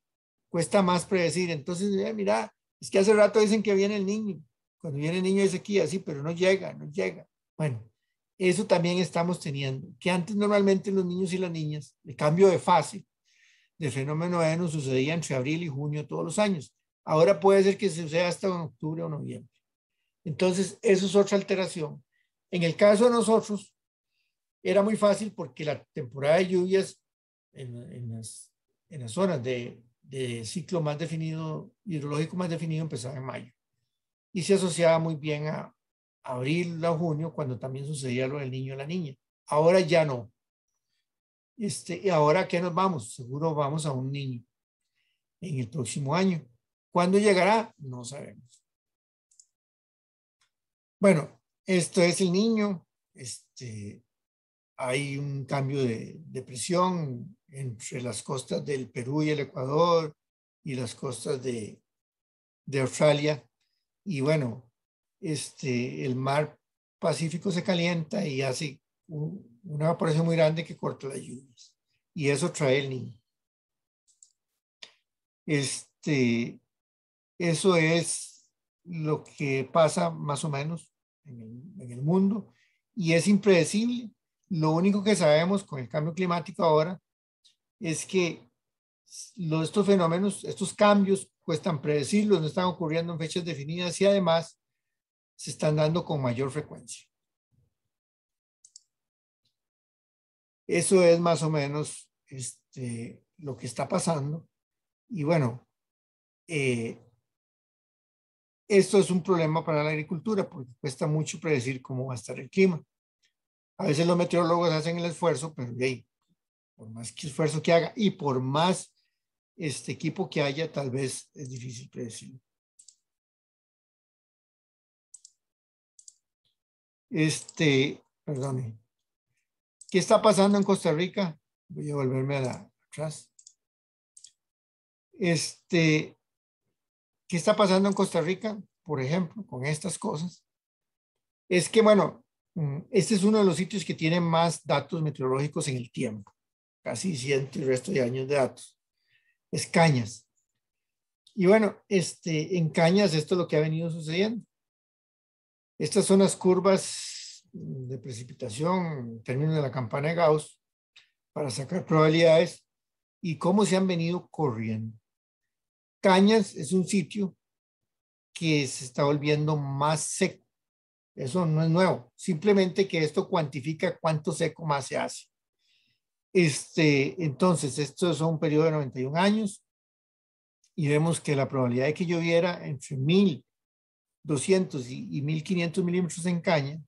Cuesta más predecir. Entonces, eh, mira, es que hace rato dicen que viene el niño. Cuando viene el niño dice aquí así, pero no llega, no llega. Bueno, eso también estamos teniendo. Que antes normalmente los niños y las niñas, el cambio de fase, de fenómeno Venus sucedía entre abril y junio todos los años. Ahora puede ser que suceda hasta octubre o noviembre. Entonces, eso es otra alteración. En el caso de nosotros, era muy fácil porque la temporada de lluvias en, en, las, en las, zonas de, de, ciclo más definido, hidrológico más definido, empezaba en mayo. Y se asociaba muy bien a abril a junio, cuando también sucedía lo del niño y la niña. Ahora ya no. Este, ¿Y ahora qué nos vamos? Seguro vamos a un niño en el próximo año. ¿Cuándo llegará? No sabemos. Bueno, esto es el niño. Este, hay un cambio de, de, presión entre las costas del Perú y el Ecuador y las costas de, Australia. Y bueno, este, el mar Pacífico se calienta y hace una evaporación muy grande que corta las lluvias. Y eso trae el niño. Este, Eso es lo que pasa más o menos en el, en el mundo y es impredecible. Lo único que sabemos con el cambio climático ahora es que estos fenómenos, estos cambios, cuestan predecirlos, no están ocurriendo en fechas definidas y además se están dando con mayor frecuencia. Eso es más o menos este, lo que está pasando. Y bueno, eh, esto es un problema para la agricultura porque cuesta mucho predecir cómo va a estar el clima. A veces los meteorólogos hacen el esfuerzo, pero hey, por más que esfuerzo que haga y por más este equipo que haya, tal vez es difícil predecirlo. Este, perdone. ¿Qué está pasando en Costa Rica? Voy a volverme la, atrás. Este, ¿qué está pasando en Costa Rica? Por ejemplo, con estas cosas. Es que, bueno, este es uno de los sitios que tiene más datos meteorológicos en el tiempo. Casi ciento y resto de años de datos. Es Cañas. Y bueno, este, en Cañas esto es lo que ha venido sucediendo. Estas son las curvas de precipitación en de la campana de Gauss para sacar probabilidades y cómo se han venido corriendo. Cañas es un sitio que se está volviendo más seco. Eso no es nuevo, simplemente que esto cuantifica cuánto seco más se hace. Este, entonces, esto es un periodo de 91 años y vemos que la probabilidad de que lloviera entre 1000 200 y, 1500 milímetros en caña,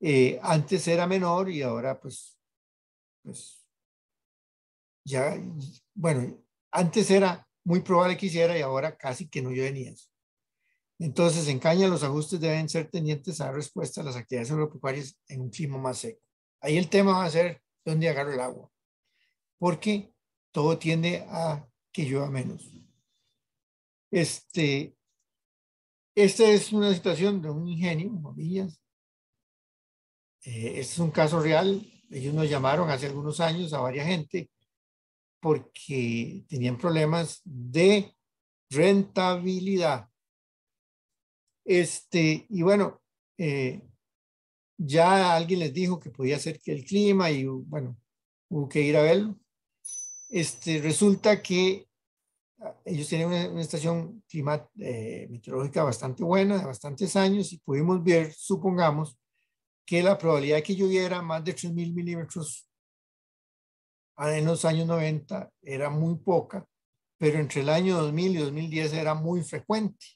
eh, antes era menor y ahora pues, pues ya, bueno, antes era muy probable que hiciera y ahora casi que no llueve ni eso. Entonces, en caña los ajustes deben ser tenientes a respuesta a las actividades agropecuarias en un clima más seco. Ahí el tema va a ser dónde agarro el agua, porque todo tiende a que llueva menos. Este, esta es una situación de un ingenio, Mamillas. Eh, este es un caso real. Ellos nos llamaron hace algunos años a varias gente porque tenían problemas de rentabilidad. Este, y bueno, eh, ya alguien les dijo que podía ser que el clima y bueno, hubo que ir a verlo. Este, resulta que ellos tienen una, estación clima, eh, meteorológica bastante buena, de bastantes años, y pudimos ver, supongamos, que la probabilidad de que lloviera más de 3.000 milímetros en los años 90 era muy poca, pero entre el año 2000 y 2010 era muy frecuente.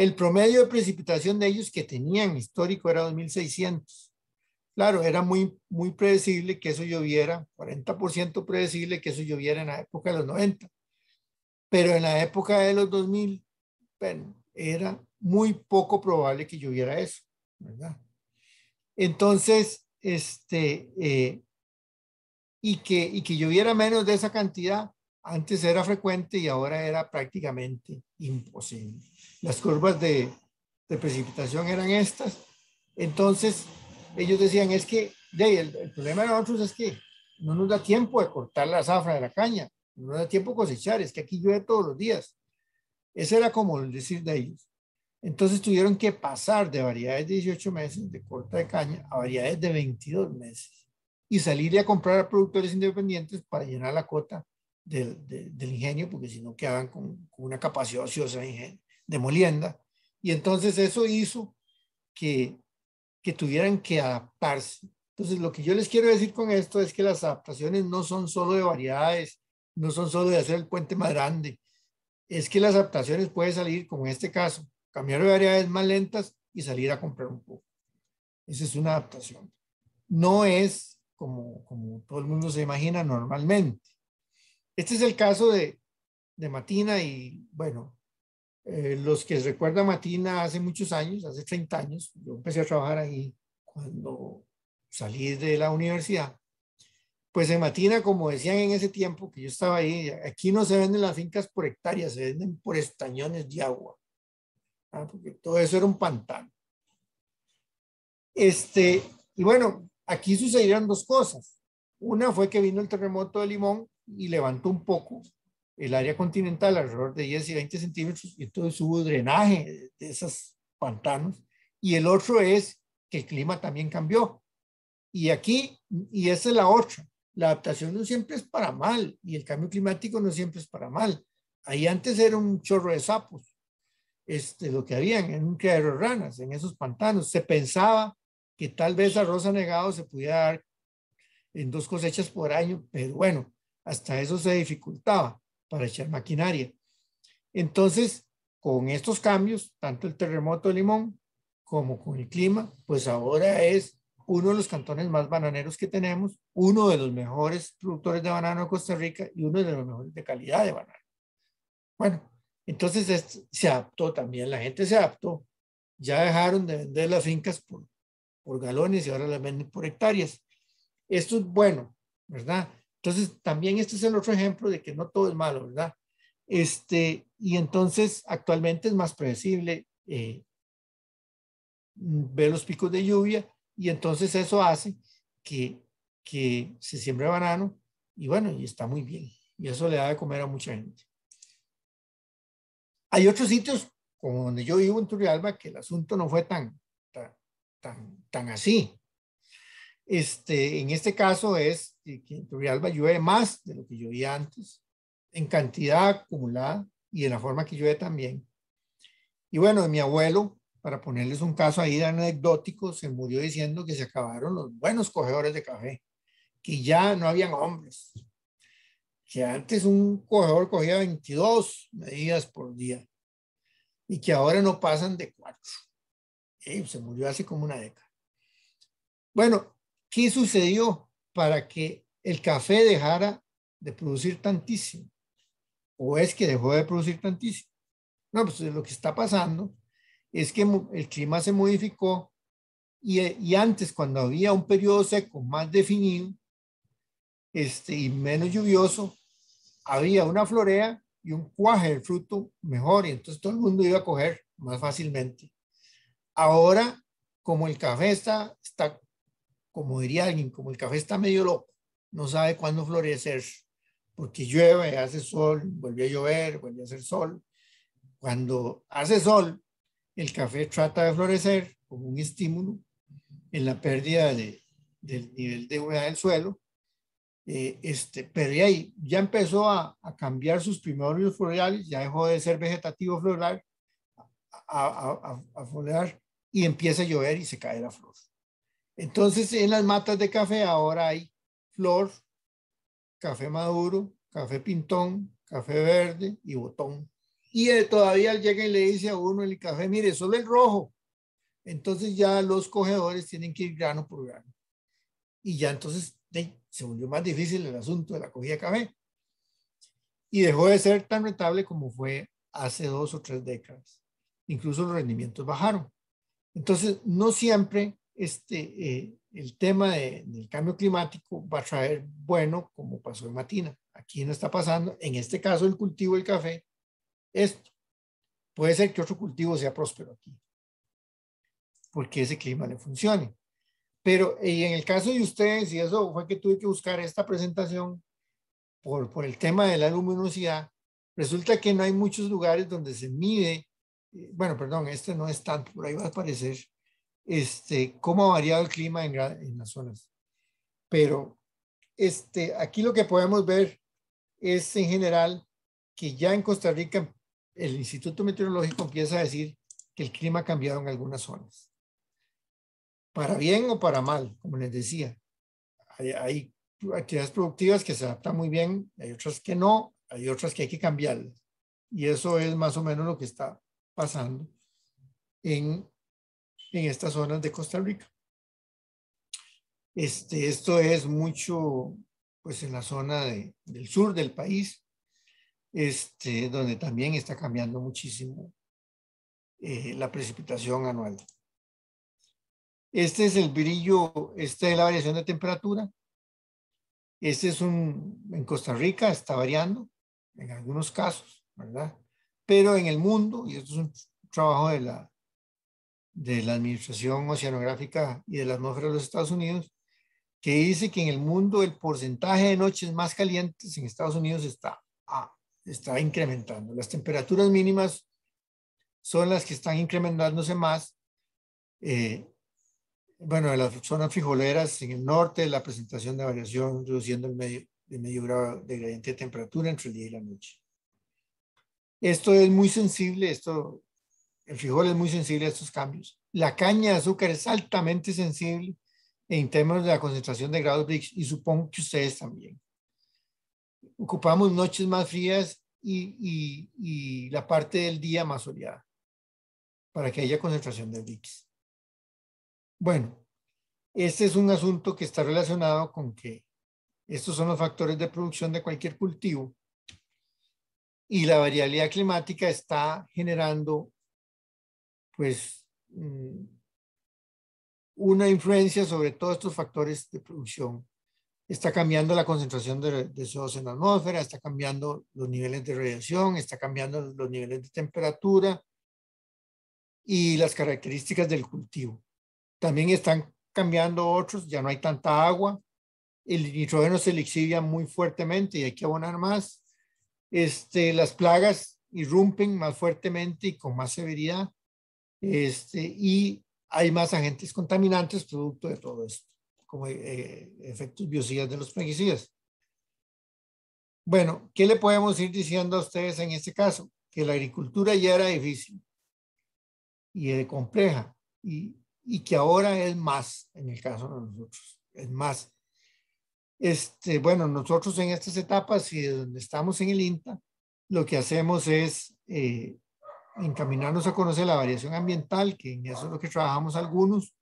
El promedio de precipitación de ellos que tenían histórico era 2.600. Claro, era muy, muy predecible que eso lloviera, 40% predecible que eso lloviera en la época de los 90 pero en la época de los 2000, bueno, era muy poco probable que lloviera eso, ¿verdad? Entonces, este, eh, y, que, y que lloviera menos de esa cantidad, antes era frecuente y ahora era prácticamente imposible. Las curvas de, de precipitación eran estas. Entonces, ellos decían, es que el, el, problema de nosotros es que no nos da tiempo de cortar la zafra de la caña no da tiempo cosechar, es que aquí llueve todos los días. Ese era como el decir de ellos. Entonces tuvieron que pasar de variedades de 18 meses de corta de caña a variedades de 22 meses y salirle a comprar a productores independientes para llenar la cota del, del ingenio, porque si no quedaban con, con, una capacidad ociosa de molienda. Y entonces eso hizo que, que tuvieran que adaptarse. Entonces lo que yo les quiero decir con esto es que las adaptaciones no son solo de variedades no son solo de hacer el puente más grande, es que las adaptaciones pueden salir, como en este caso, cambiar de variedades más lentas y salir a comprar un poco. Esa es una adaptación. No es como, como todo el mundo se imagina normalmente. Este es el caso de, de Matina y bueno, eh, los que recuerdan Matina hace muchos años, hace 30 años, yo empecé a trabajar ahí cuando salí de la universidad pues en Matina, como decían en ese tiempo que yo estaba ahí, aquí no se venden las fincas por hectáreas, se venden por estañones de agua, ¿ah? porque todo eso era un pantano. Este, y bueno, aquí sucedieron dos cosas. Una fue que vino el terremoto de Limón y levantó un poco el área continental alrededor de 10 y 20 centímetros y entonces hubo drenaje de esos pantanos. Y el otro es que el clima también cambió. Y aquí, y esa es la otra, la adaptación no siempre es para mal y el cambio climático no siempre es para mal. Ahí antes era un chorro de sapos, este, lo que habían en un criadero de ranas, en esos pantanos. Se pensaba que tal vez arroz anegado se pudiera dar en dos cosechas por año, pero bueno, hasta eso se dificultaba para echar maquinaria. Entonces, con estos cambios, tanto el terremoto de Limón como con el clima, pues ahora es uno de los cantones más bananeros que tenemos, uno de los mejores productores de banano de Costa Rica y uno de los mejores de calidad de banano. Bueno, entonces se adaptó también, la gente se adaptó. Ya dejaron de vender las fincas por, por galones y ahora las venden por hectáreas. Esto es bueno, ¿verdad? Entonces, también este es el otro ejemplo de que no todo es malo, ¿verdad? Este, y entonces, actualmente es más predecible eh, ver los picos de lluvia y entonces eso hace que, que se siembre banano y bueno, y está muy bien. Y eso le da de comer a mucha gente. Hay otros sitios como donde yo vivo en Turrialba que el asunto no fue tan, tan, tan así. Este, en este caso es que en Turrialba llueve más de lo que llovía antes, en cantidad acumulada y en la forma que llueve también. Y bueno, mi abuelo, para ponerles un caso ahí de anecdótico, se murió diciendo que se acabaron los buenos cogedores de café, que ya no habían hombres, que antes un cogedor cogía 22 medidas por día y que ahora no pasan de cuatro. Y se murió hace como una década. Bueno, ¿Qué sucedió para que el café dejara de producir tantísimo? ¿O es que dejó de producir tantísimo? No, pues lo que está pasando es que el clima se modificó y, y antes cuando había un periodo seco más definido este, y menos lluvioso, había una florea y un cuaje del fruto mejor y entonces todo el mundo iba a coger más fácilmente. Ahora, como el café está, está como diría alguien, como el café está medio loco, no sabe cuándo florecer, porque llueve, hace sol, vuelve a llover, vuelve a hacer sol. Cuando hace sol, el café trata de florecer como un estímulo en la pérdida de, del nivel de humedad del suelo. Eh, este, pero ahí ya empezó a, a, cambiar sus primorios florales, ya dejó de ser vegetativo floral a, a, a, florear y empieza a llover y se cae la flor. Entonces, en las matas de café ahora hay flor, café maduro, café pintón, café verde y botón. Y todavía llega y le dice a uno el café, mire, solo el rojo. Entonces ya los cogedores tienen que ir grano por grano. Y ya entonces se volvió más difícil el asunto de la cogida de café. Y dejó de ser tan rentable como fue hace dos o tres décadas. Incluso los rendimientos bajaron. Entonces, no siempre este, eh, el tema del cambio climático va a traer bueno, como pasó en Matina. Aquí no está pasando, en este caso el cultivo del café, esto. Puede ser que otro cultivo sea próspero aquí, porque ese clima le funcione. Pero y en el caso de ustedes, y eso fue que tuve que buscar esta presentación por, por el tema de la luminosidad, resulta que no hay muchos lugares donde se mide, eh, bueno, perdón, este no es tanto, por ahí va a aparecer, este, cómo ha variado el clima en, en las zonas. Pero este, aquí lo que podemos ver es en general que ya en Costa Rica el Instituto Meteorológico empieza a decir que el clima ha cambiado en algunas zonas. Para bien o para mal, como les decía. Hay, hay actividades productivas que se adaptan muy bien, hay otras que no, hay otras que hay que cambiarlas. Y eso es más o menos lo que está pasando en en estas zonas de Costa Rica. Este, esto es mucho, pues en la zona de, del sur del país, este, donde también está cambiando muchísimo eh, la precipitación anual. Este es el brillo, esta es la variación de temperatura. Este es un, en Costa Rica está variando en algunos casos, ¿verdad? Pero en el mundo, y esto es un trabajo de la de la Administración Oceanográfica y de la Atmósfera de los Estados Unidos, que dice que en el mundo el porcentaje de noches más calientes en Estados Unidos está a está incrementando. Las temperaturas mínimas son las que están incrementándose más. Eh, bueno, en las zonas frijoleras en el norte, la presentación de variación reduciendo el medio, de medio grado de gradiente de temperatura entre el día y la noche. Esto es muy sensible, esto, el frijol es muy sensible a estos cambios. La caña de azúcar es altamente sensible en términos de la concentración de grados Brix y supongo que ustedes también. Ocupamos noches más frías y, y la parte del día más soleada para que haya concentración de Brix. Bueno, este es un asunto que está relacionado con que estos son los factores de producción de cualquier cultivo y la variabilidad climática está generando pues mm, una influencia sobre todos estos factores de producción. Está cambiando la concentración de, de CO2 en la atmósfera, está cambiando los niveles de radiación, está cambiando los niveles de temperatura y las características del cultivo. También están cambiando otros, ya no hay tanta agua, el nitrógeno se le exhibia muy fuertemente y hay que abonar más. Este, las plagas irrumpen más fuertemente y con más severidad. Este, y hay más agentes contaminantes producto de todo esto, como eh, efectos biocidas de los plaguicidas. Bueno, ¿qué le podemos ir diciendo a ustedes en este caso? Que la agricultura ya era difícil y compleja y, y que ahora es más en el caso de nosotros, es más. Este, bueno, nosotros en estas etapas y donde estamos en el INTA, lo que hacemos es eh, encaminarnos a conocer la variación ambiental, que en eso es lo que trabajamos algunos,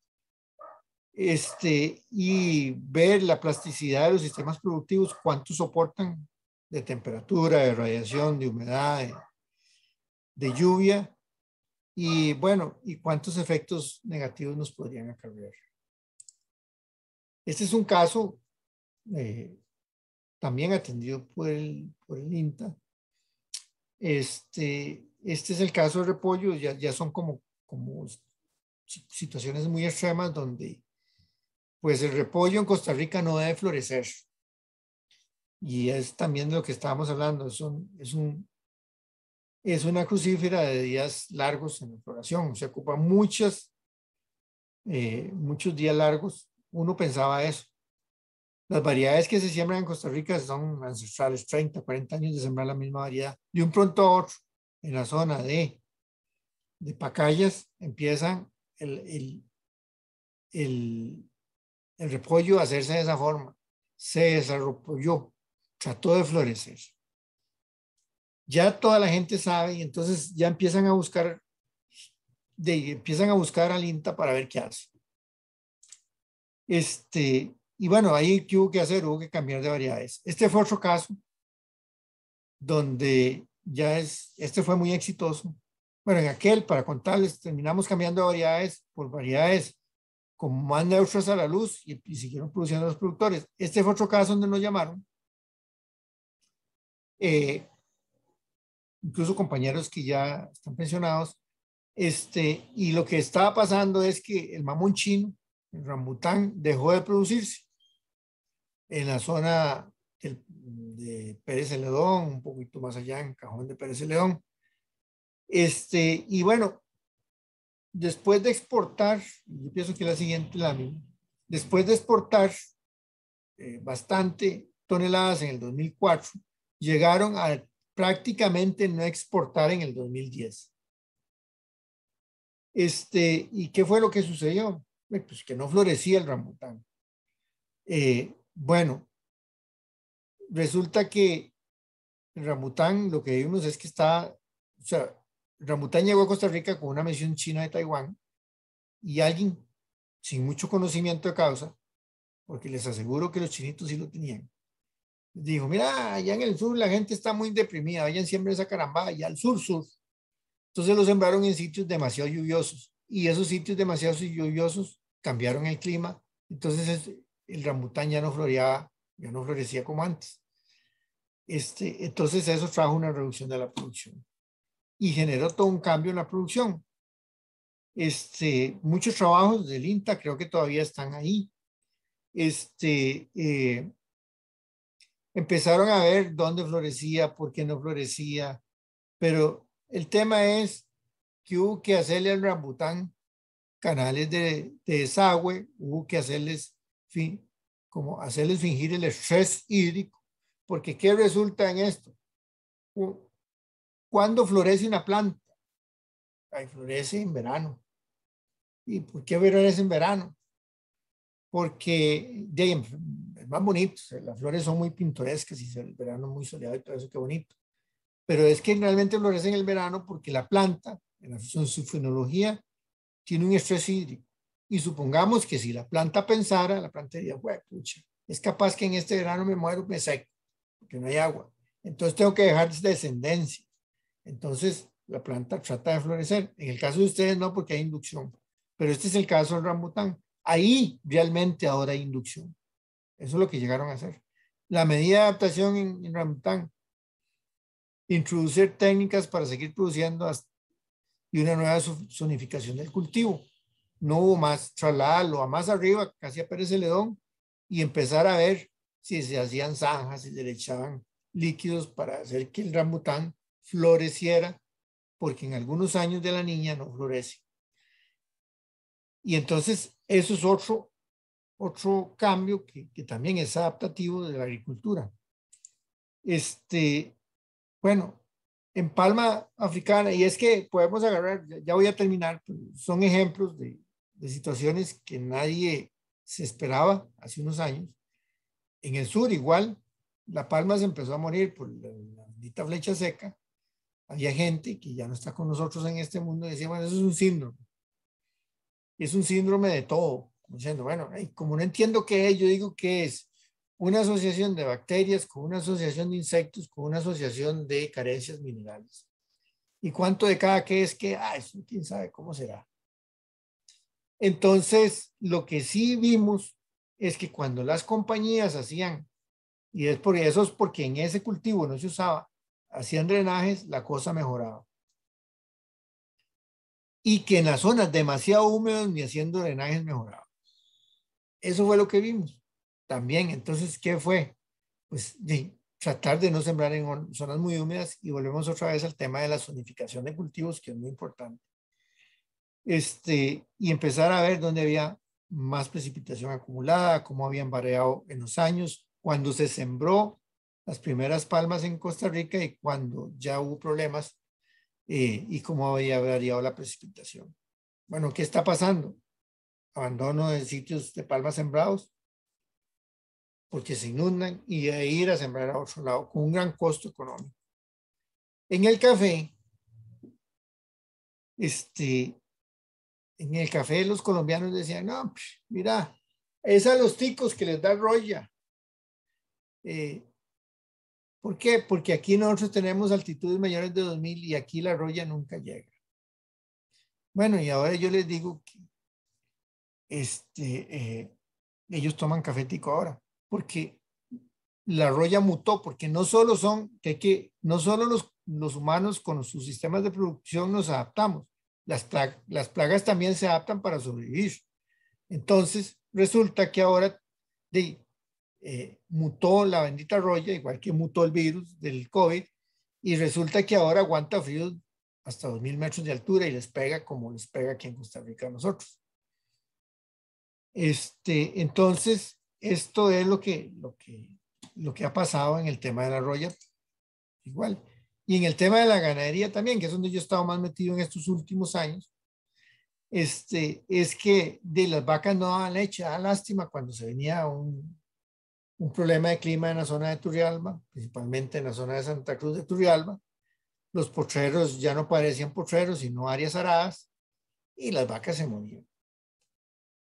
este, y ver la plasticidad de los sistemas productivos, cuánto soportan de temperatura, de radiación, de humedad, de, de lluvia, y bueno, y cuántos efectos negativos nos podrían acarrear. Este es un caso eh, también atendido por el, por el INTA. Este, este es el caso de repollo, ya, ya son como, como situaciones muy extremas donde pues el repollo en Costa Rica no debe florecer. Y es también de lo que estábamos hablando, es, un, es, un, es una crucífera de días largos en floración, se ocupa muchas, eh, muchos días largos. Uno pensaba eso, las variedades que se siembran en Costa Rica son ancestrales, 30, 40 años de sembrar la misma variedad. De un pronto a otro, en la zona de, de Pacayas, empiezan el, el, el, el repollo a hacerse de esa forma. Se desarrolló, trató de florecer. Ya toda la gente sabe y entonces ya empiezan a buscar, de, empiezan a buscar al INTA para ver qué hace. Este, y bueno, ahí ¿qué hubo que hacer? Hubo que cambiar de variedades. Este fue otro caso donde ya es, este fue muy exitoso. Bueno, en aquel, para contarles, terminamos cambiando de variedades por variedades como más neutras a la luz y, siguieron produciendo los productores. Este fue otro caso donde nos llamaron. Eh, incluso compañeros que ya están pensionados. Este, y lo que estaba pasando es que el mamón chino, el rambután, dejó de producirse en la zona de Pérez Celedón, un poquito más allá en Cajón de Pérez Celedón. Este, y bueno, después de exportar, yo pienso que la siguiente lámina, después de exportar eh, bastante toneladas en el 2004, llegaron a prácticamente no exportar en el 2010. Este, ¿Y qué fue lo que sucedió? Pues que no florecía el rambután. Eh, bueno, resulta que Ramután, lo que vimos es que está, o sea, Ramután llegó a Costa Rica con una misión china de Taiwán y alguien sin mucho conocimiento de causa, porque les aseguro que los chinitos sí lo tenían, dijo, mira, allá en el sur la gente está muy deprimida, vayan siempre esa caramba, allá al sur, sur. Entonces lo sembraron en sitios demasiado lluviosos y esos sitios demasiado lluviosos cambiaron el clima. Entonces el rambután ya no floreaba, ya no florecía como antes. Este, entonces eso trajo una reducción de la producción y generó todo un cambio en la producción. Este, muchos trabajos del INTA creo que todavía están ahí. Este, eh, empezaron a ver dónde florecía, por qué no florecía, pero el tema es que hubo que hacerle al rambután canales de, desagüe, hubo que hacerles, como hacerles fingir el estrés hídrico, porque ¿qué resulta en esto? ¿Cuándo florece una planta? Ay, florece en verano. ¿Y por qué florece en verano? Porque de, es más bonito, las flores son muy pintorescas y el verano muy soleado y todo eso, qué bonito. Pero es que realmente florece en el verano porque la planta, en su fenología, tiene un estrés hídrico. Y supongamos que si la planta pensara, la planta diría, pucha, es capaz que en este verano me muero, me seco, porque no hay agua. Entonces tengo que dejar descendencia. Entonces la planta trata de florecer. En el caso de ustedes no, porque hay inducción. Pero este es el caso del rambután. Ahí realmente ahora hay inducción. Eso es lo que llegaron a hacer. La medida de adaptación en, en rambután, introducir técnicas para seguir produciendo hasta y una nueva zonificación del cultivo. No hubo más, trasladarlo a más arriba, casi a Pérez Celedón, y empezar a ver si se hacían zanjas, si se le echaban líquidos para hacer que el rambután floreciera, porque en algunos años de la niña no florece. Y entonces eso es otro, otro cambio que, que también es adaptativo de la agricultura. Este, bueno, en palma africana, y es que podemos agarrar, ya voy a terminar, son ejemplos de, de situaciones que nadie se esperaba hace unos años. En el sur igual, la palma se empezó a morir por la, la flecha seca. Había gente que ya no está con nosotros en este mundo y decía, bueno, eso es un síndrome. Es un síndrome de todo. Diciendo, bueno, como no entiendo qué es, yo digo que es una asociación de bacterias con una asociación de insectos con una asociación de carencias minerales. ¿Y cuánto de cada qué es que? Ah, eso quién sabe cómo será. Entonces, lo que sí vimos es que cuando las compañías hacían, y es por eso es porque en ese cultivo no se usaba, hacían drenajes, la cosa mejoraba. Y que en las zonas demasiado húmedas ni haciendo drenajes mejoraba. Eso fue lo que vimos también. Entonces, ¿qué fue? Pues tratar de no sembrar en zonas muy húmedas y volvemos otra vez al tema de la zonificación de cultivos, que es muy importante. Este, y empezar a ver dónde había más precipitación acumulada, cómo habían variado en los años, cuando se sembró las primeras palmas en Costa Rica y cuando ya hubo problemas eh, y cómo había variado la precipitación. Bueno, ¿qué está pasando? Abandono de sitios de palmas sembrados, porque se inundan y a ir a sembrar a otro lado con un gran costo económico. En el café, este, en el café los colombianos decían, no, pues, mira, es a los ticos que les da roya. Eh, ¿Por qué? Porque aquí nosotros tenemos altitudes mayores de 2000 y aquí la roya nunca llega. Bueno, y ahora yo les digo que este, eh, ellos toman café tico ahora porque la roya mutó, porque no solo son, que, que no solo los, los humanos con sus sistemas de producción nos adaptamos, las, las plagas también se adaptan para sobrevivir. Entonces, resulta que ahora de, eh, mutó la bendita roya, igual que mutó el virus del COVID, y resulta que ahora aguanta frío hasta 2.000 metros de altura y les pega como les pega aquí en Costa Rica a nosotros. Este, entonces, esto es lo que, lo que, lo que ha pasado en el tema de la roya, igual. Y en el tema de la ganadería también, que es donde yo he estado más metido en estos últimos años, este, es que de las vacas no daban leche, da lástima cuando se venía un, un problema de clima en la zona de Turrialba, principalmente en la zona de Santa Cruz de Turrialba. Los potreros ya no parecían potreros, sino áreas aradas, y las vacas se movían.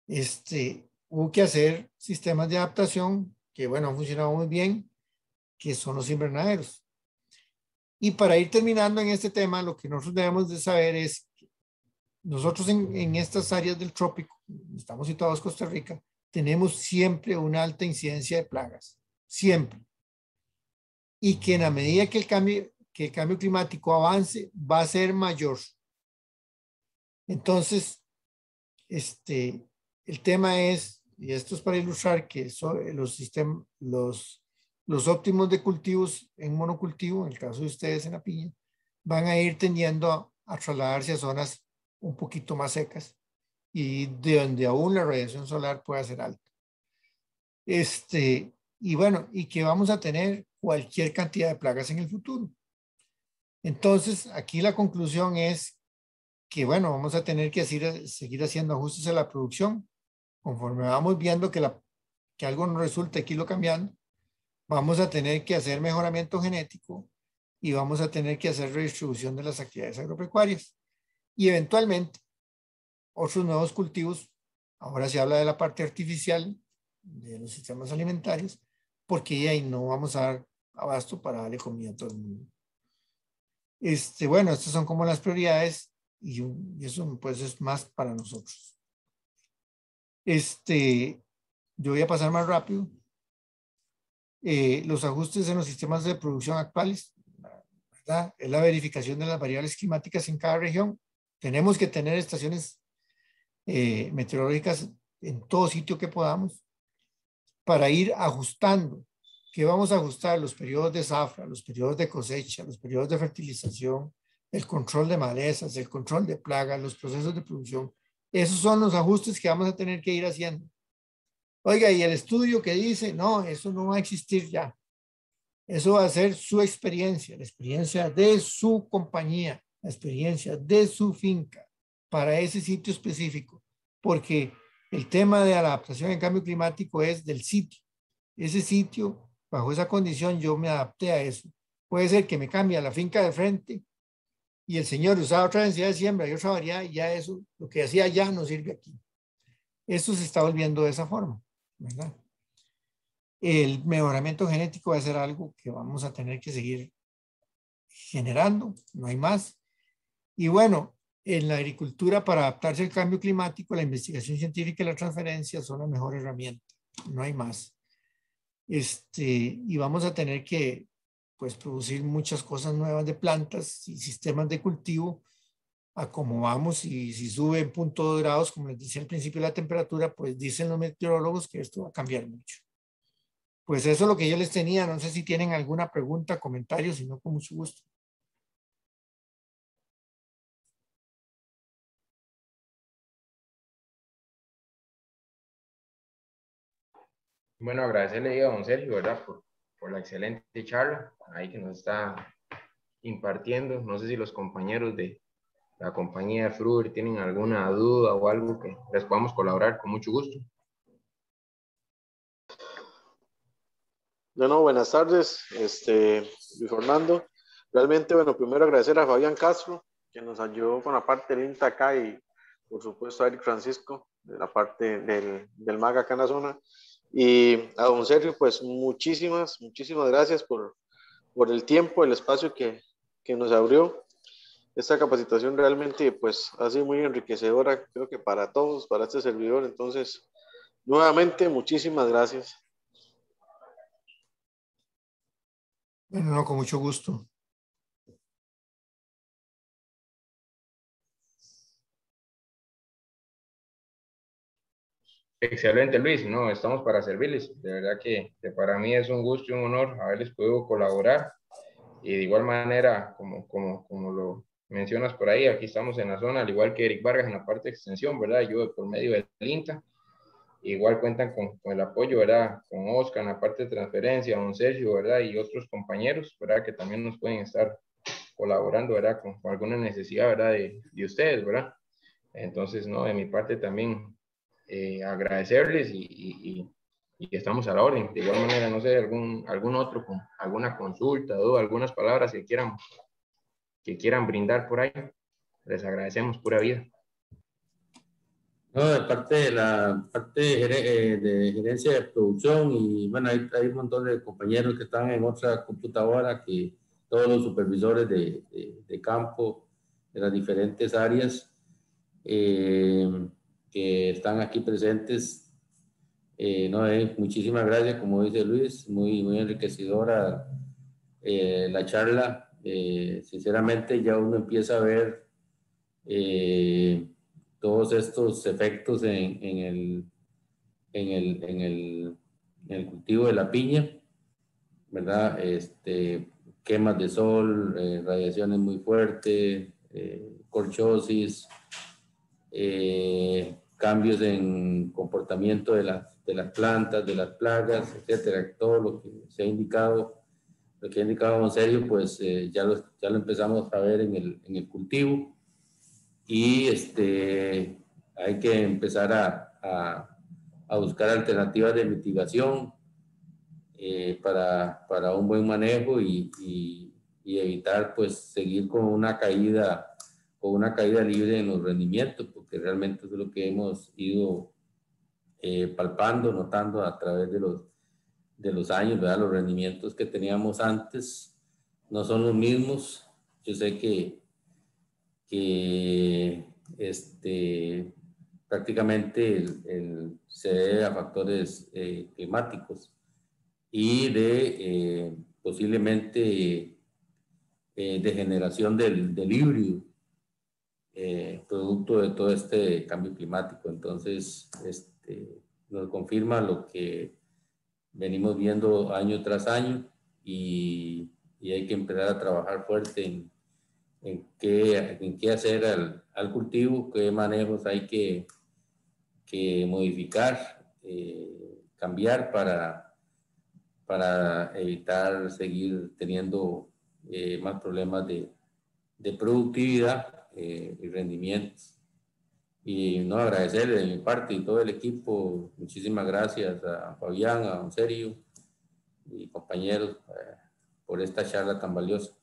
Este, hubo que hacer sistemas de adaptación que, bueno, han funcionado muy bien, que son los invernaderos. Y para ir terminando en este tema, lo que nosotros debemos de saber es que nosotros en, en estas áreas del trópico, estamos situados en Costa Rica, tenemos siempre una alta incidencia de plagas, siempre. Y que en la medida que el cambio, que el cambio climático avance, va a ser mayor. Entonces, este, el tema es y esto es para ilustrar que los sistemas, los los óptimos de cultivos en monocultivo, en el caso de ustedes en la piña, van a ir tendiendo a, a trasladarse a zonas un poquito más secas y de donde aún la radiación solar pueda ser alta. Este, y bueno, y que vamos a tener cualquier cantidad de plagas en el futuro. Entonces, aquí la conclusión es que, bueno, vamos a tener que seguir, haciendo ajustes a la producción. Conforme vamos viendo que, la, que algo no resulta aquí lo cambiando, vamos a tener que hacer mejoramiento genético y vamos a tener que hacer redistribución de las actividades agropecuarias. Y eventualmente, otros nuevos cultivos. Ahora se habla de la parte artificial de los sistemas alimentarios, porque ahí no vamos a dar abasto para darle comida a todo el mundo. Este, bueno, estas son como las prioridades y, eso pues es más para nosotros. Este, yo voy a pasar más rápido. Eh, los ajustes en los sistemas de producción actuales, ¿verdad? Es la verificación de las variables climáticas en cada región. Tenemos que tener estaciones eh, meteorológicas en todo sitio que podamos para ir ajustando. que vamos a ajustar? Los periodos de zafra, los periodos de cosecha, los periodos de fertilización, el control de malezas, el control de plagas, los procesos de producción. Esos son los ajustes que vamos a tener que ir haciendo. Oiga, y el estudio que dice, no, eso no va a existir ya. Eso va a ser su experiencia, la experiencia de su compañía, la experiencia de su finca para ese sitio específico, porque el tema de adaptación en cambio climático es del sitio. Ese sitio, bajo esa condición, yo me adapté a eso. Puede ser que me cambie a la finca de frente y el señor usaba otra densidad de siembra y otra variedad y ya eso, lo que hacía allá no sirve aquí. Esto se está volviendo de esa forma, ¿verdad? El mejoramiento genético va a ser algo que vamos a tener que seguir generando, no hay más. Y bueno, en la agricultura para adaptarse al cambio climático, la investigación científica y la transferencia son la mejor herramienta. No hay más. Este, y vamos a tener que pues, producir muchas cosas nuevas de plantas y sistemas de cultivo a como vamos y si sube en punto de grados, como les decía al principio la temperatura, pues dicen los meteorólogos que esto va a cambiar mucho. Pues eso es lo que yo les tenía. No sé si tienen alguna pregunta, comentario, si no, con mucho gusto. Bueno, agradecerle a don Sergio, ¿verdad? Por, por la excelente charla ahí que nos está impartiendo. No sé si los compañeros de la compañía de Fruit tienen alguna duda o algo que les podamos colaborar con mucho gusto. Bueno, buenas tardes, este, Luis Fernando. Realmente, bueno, primero agradecer a Fabián Castro, que nos ayudó con la parte del INTA acá y por supuesto a Eric Francisco, de la parte del, del MAG acá en la zona. Y a don Sergio, pues muchísimas, muchísimas gracias por, por el tiempo, el espacio que, que nos abrió. Esta capacitación realmente pues ha sido muy enriquecedora, creo que para todos, para este servidor. Entonces, nuevamente, muchísimas gracias. Bueno, no, con mucho gusto. Excelente, Luis. No, estamos para servirles. De verdad que, para mí es un gusto y un honor haberles podido colaborar. Y de igual manera, como, como, como lo mencionas por ahí, aquí estamos en la zona, al igual que Eric Vargas en la parte de extensión, ¿verdad? Yo por medio del INTA. Igual cuentan con, con, el apoyo, ¿verdad? Con Oscar en la parte de transferencia, don Sergio, ¿verdad? Y otros compañeros, ¿verdad? Que también nos pueden estar colaborando, ¿verdad? Con, con alguna necesidad, ¿verdad? De, de ustedes, ¿verdad? Entonces, no, de mi parte también eh, agradecerles y, estamos a la orden. De igual manera, no sé, algún, algún otro con alguna consulta o algunas palabras que quieran, que quieran brindar por ahí, les agradecemos pura vida. No, de parte de la parte de, eh, gerencia de producción y bueno, hay, hay, un montón de compañeros que están en otra computadora, que todos los supervisores de, de, campo de las diferentes áreas. Eh, que están aquí presentes. Eh, no, eh, muchísimas gracias, como dice Luis, muy, muy enriquecedora eh, la charla. Sinceramente ya uno empieza a ver todos estos efectos en, el, en, el, en, el, en el cultivo de la piña. ¿verdad? Este, quemas de sol, eh, radiaciones muy fuertes, eh, corchosis, eh, cambios en comportamiento de las, de las plantas, de las plagas, etcétera, todo lo que se ha indicado, lo que ha indicado en serio, pues ya, lo, ya lo empezamos a ver en el, en el cultivo. Y este, hay que empezar a, a, a buscar alternativas de mitigación eh, para, para, un buen manejo y, y, evitar pues seguir con una caída con una caída libre en los rendimientos porque realmente es lo que hemos ido eh, palpando notando a través de los de los años ¿verdad? los rendimientos que teníamos antes no son los mismos yo sé que que este prácticamente el, se debe a factores eh, climáticos y de eh, posiblemente eh, de generación del, del híbrido, eh, producto de todo este cambio climático. Entonces, este, nos confirma lo que venimos viendo año tras año y, hay que empezar a trabajar fuerte en, qué, en qué hacer al, cultivo, qué manejos hay que, que modificar, cambiar para para evitar seguir teniendo eh, más problemas de, de productividad eh, y rendimientos. Y no agradecerle de mi parte y todo el equipo, muchísimas gracias a Fabián, a Don Sergio y compañeros eh, por esta charla tan valiosa.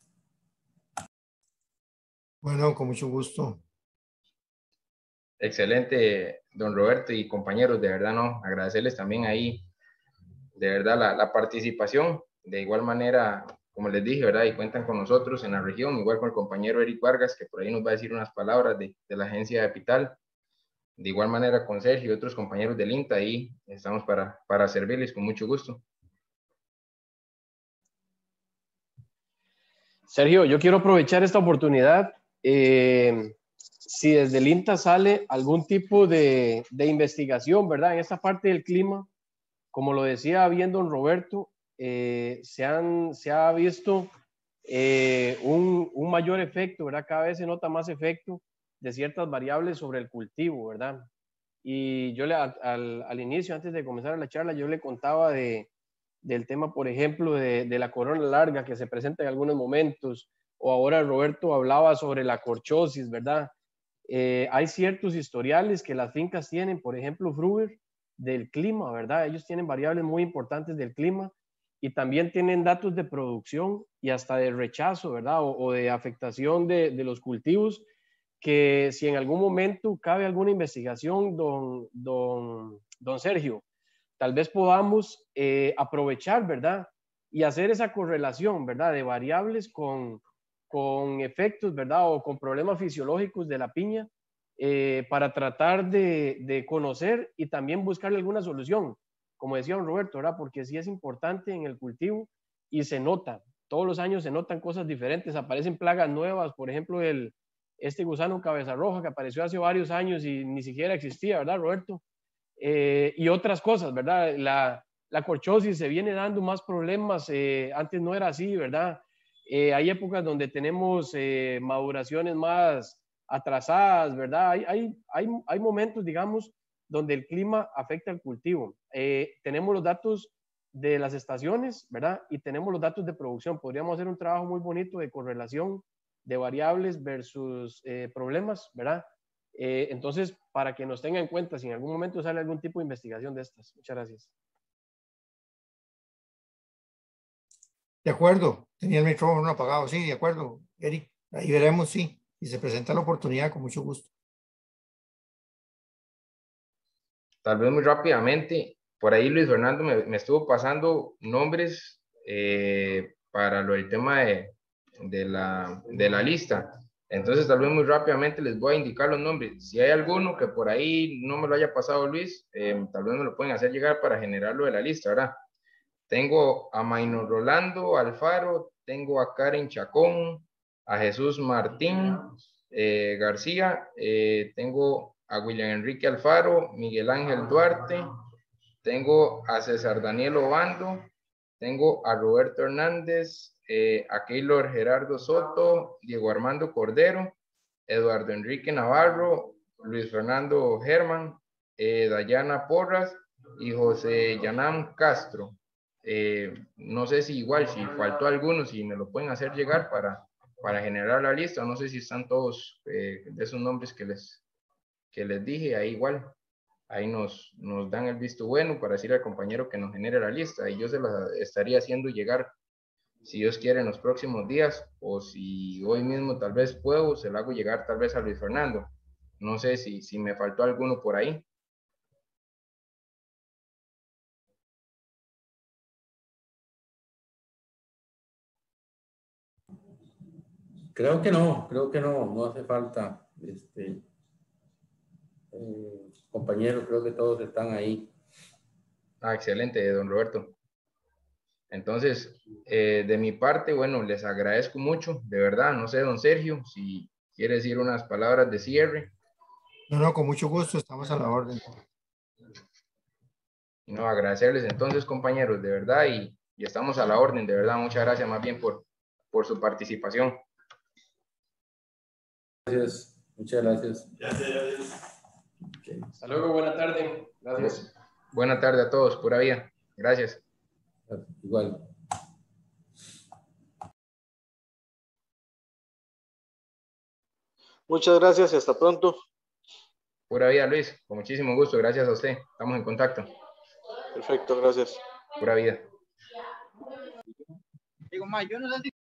Bueno, con mucho gusto. Excelente, don Roberto y compañeros, de verdad, no, agradecerles también ahí de verdad la, la, participación. De igual manera, como les dije, ¿verdad? Y cuentan con nosotros en la región, igual con el compañero Eric Vargas, que por ahí nos va a decir unas palabras de, de la agencia de Capital. De igual manera con Sergio y otros compañeros del INTA, ahí estamos para, para servirles con mucho gusto. Sergio, yo quiero aprovechar esta oportunidad. Eh, si desde el INTA sale algún tipo de, de, investigación, ¿verdad? En esta parte del clima, como lo decía bien don Roberto, eh, se, han, se ha visto eh, un, un, mayor efecto, ¿verdad? Cada vez se nota más efecto de ciertas variables sobre el cultivo, ¿verdad? Y yo le, al, al, inicio, antes de comenzar la charla, yo le contaba de, del tema, por ejemplo, de, de, la corona larga que se presenta en algunos momentos, o ahora Roberto hablaba sobre la corchosis, ¿verdad? Eh, hay ciertos historiales que las fincas tienen, por ejemplo, Fruber, del clima, ¿verdad? Ellos tienen variables muy importantes del clima y también tienen datos de producción y hasta de rechazo, ¿verdad? O, o de afectación de, de, los cultivos, que si en algún momento cabe alguna investigación, don, don, don Sergio, tal vez podamos eh, aprovechar, ¿verdad? Y hacer esa correlación, ¿verdad? De variables con, con efectos, ¿verdad? O con problemas fisiológicos de la piña eh, para tratar de, de, conocer y también buscarle alguna solución, como decía don Roberto, ¿verdad? Porque sí es importante en el cultivo y se nota, todos los años se notan cosas diferentes, aparecen plagas nuevas, por ejemplo, el, este gusano cabeza roja que apareció hace varios años y ni siquiera existía, ¿verdad, Roberto? Eh, y otras cosas, ¿verdad? La, la corchosis se viene dando más problemas, eh, antes no era así, ¿verdad? Eh, hay épocas donde tenemos eh, maduraciones más atrasadas, ¿verdad? Hay, hay, hay, hay, momentos, digamos, donde el clima afecta al cultivo. Eh, tenemos los datos de las estaciones, ¿verdad? Y tenemos los datos de producción. Podríamos hacer un trabajo muy bonito de correlación de variables versus eh, problemas, ¿verdad? Eh, entonces, para que nos tenga en cuenta si en algún momento sale algún tipo de investigación de estas. Muchas gracias. De acuerdo, tenía el micrófono apagado, sí, de acuerdo, Eric, ahí veremos, sí y se presenta la oportunidad con mucho gusto. Tal vez muy rápidamente, por ahí Luis Fernando me, me estuvo pasando nombres eh, para lo del tema de, de, la, de la lista. Entonces, tal vez muy rápidamente les voy a indicar los nombres. Si hay alguno que por ahí no me lo haya pasado Luis, eh, tal vez me lo pueden hacer llegar para generarlo de la lista, ¿verdad? Tengo a Maino Rolando Alfaro, tengo a Karen Chacón, a Jesús Martín eh, García, eh, tengo a William Enrique Alfaro, Miguel Ángel Duarte, tengo a César Daniel Obando, tengo a Roberto Hernández, eh, Gerardo Soto, Diego Armando Cordero, Eduardo Enrique Navarro, Luis Fernando Germán, eh, Dayana Porras y José Yanam Castro. Eh, no sé si igual, si faltó alguno, si me lo pueden hacer llegar para, para generar la lista. No sé si están todos de esos nombres que les, que les dije, ahí igual ahí nos, nos dan el visto bueno para decir al compañero que nos genere la lista y yo se la estaría haciendo llegar, si Dios quiere, en los próximos días o si hoy mismo tal vez puedo, se la hago llegar tal vez a Luis Fernando. No sé si, si me faltó alguno por ahí. Creo que no, creo que no, no hace falta. Este, eh, compañeros, creo que todos están ahí. Ah, excelente, don Roberto. Entonces, eh, de mi parte, bueno, les agradezco mucho, de verdad. No sé, don Sergio, si quiere decir unas palabras de cierre. No, no, con mucho gusto, estamos a la orden. No, agradecerles entonces, compañeros, de verdad, y, y estamos a la orden, de verdad. Muchas gracias más bien por, por su participación. Gracias, muchas gracias. Gracias. Hasta luego, buena tarde. Gracias. Buena tarde a todos, pura vida. Gracias. Igual. Muchas gracias y hasta pronto. Pura vida, Luis. Con muchísimo gusto. Gracias a usted. Estamos en contacto. Perfecto, gracias. Pura vida. Digo, ma, yo no sé si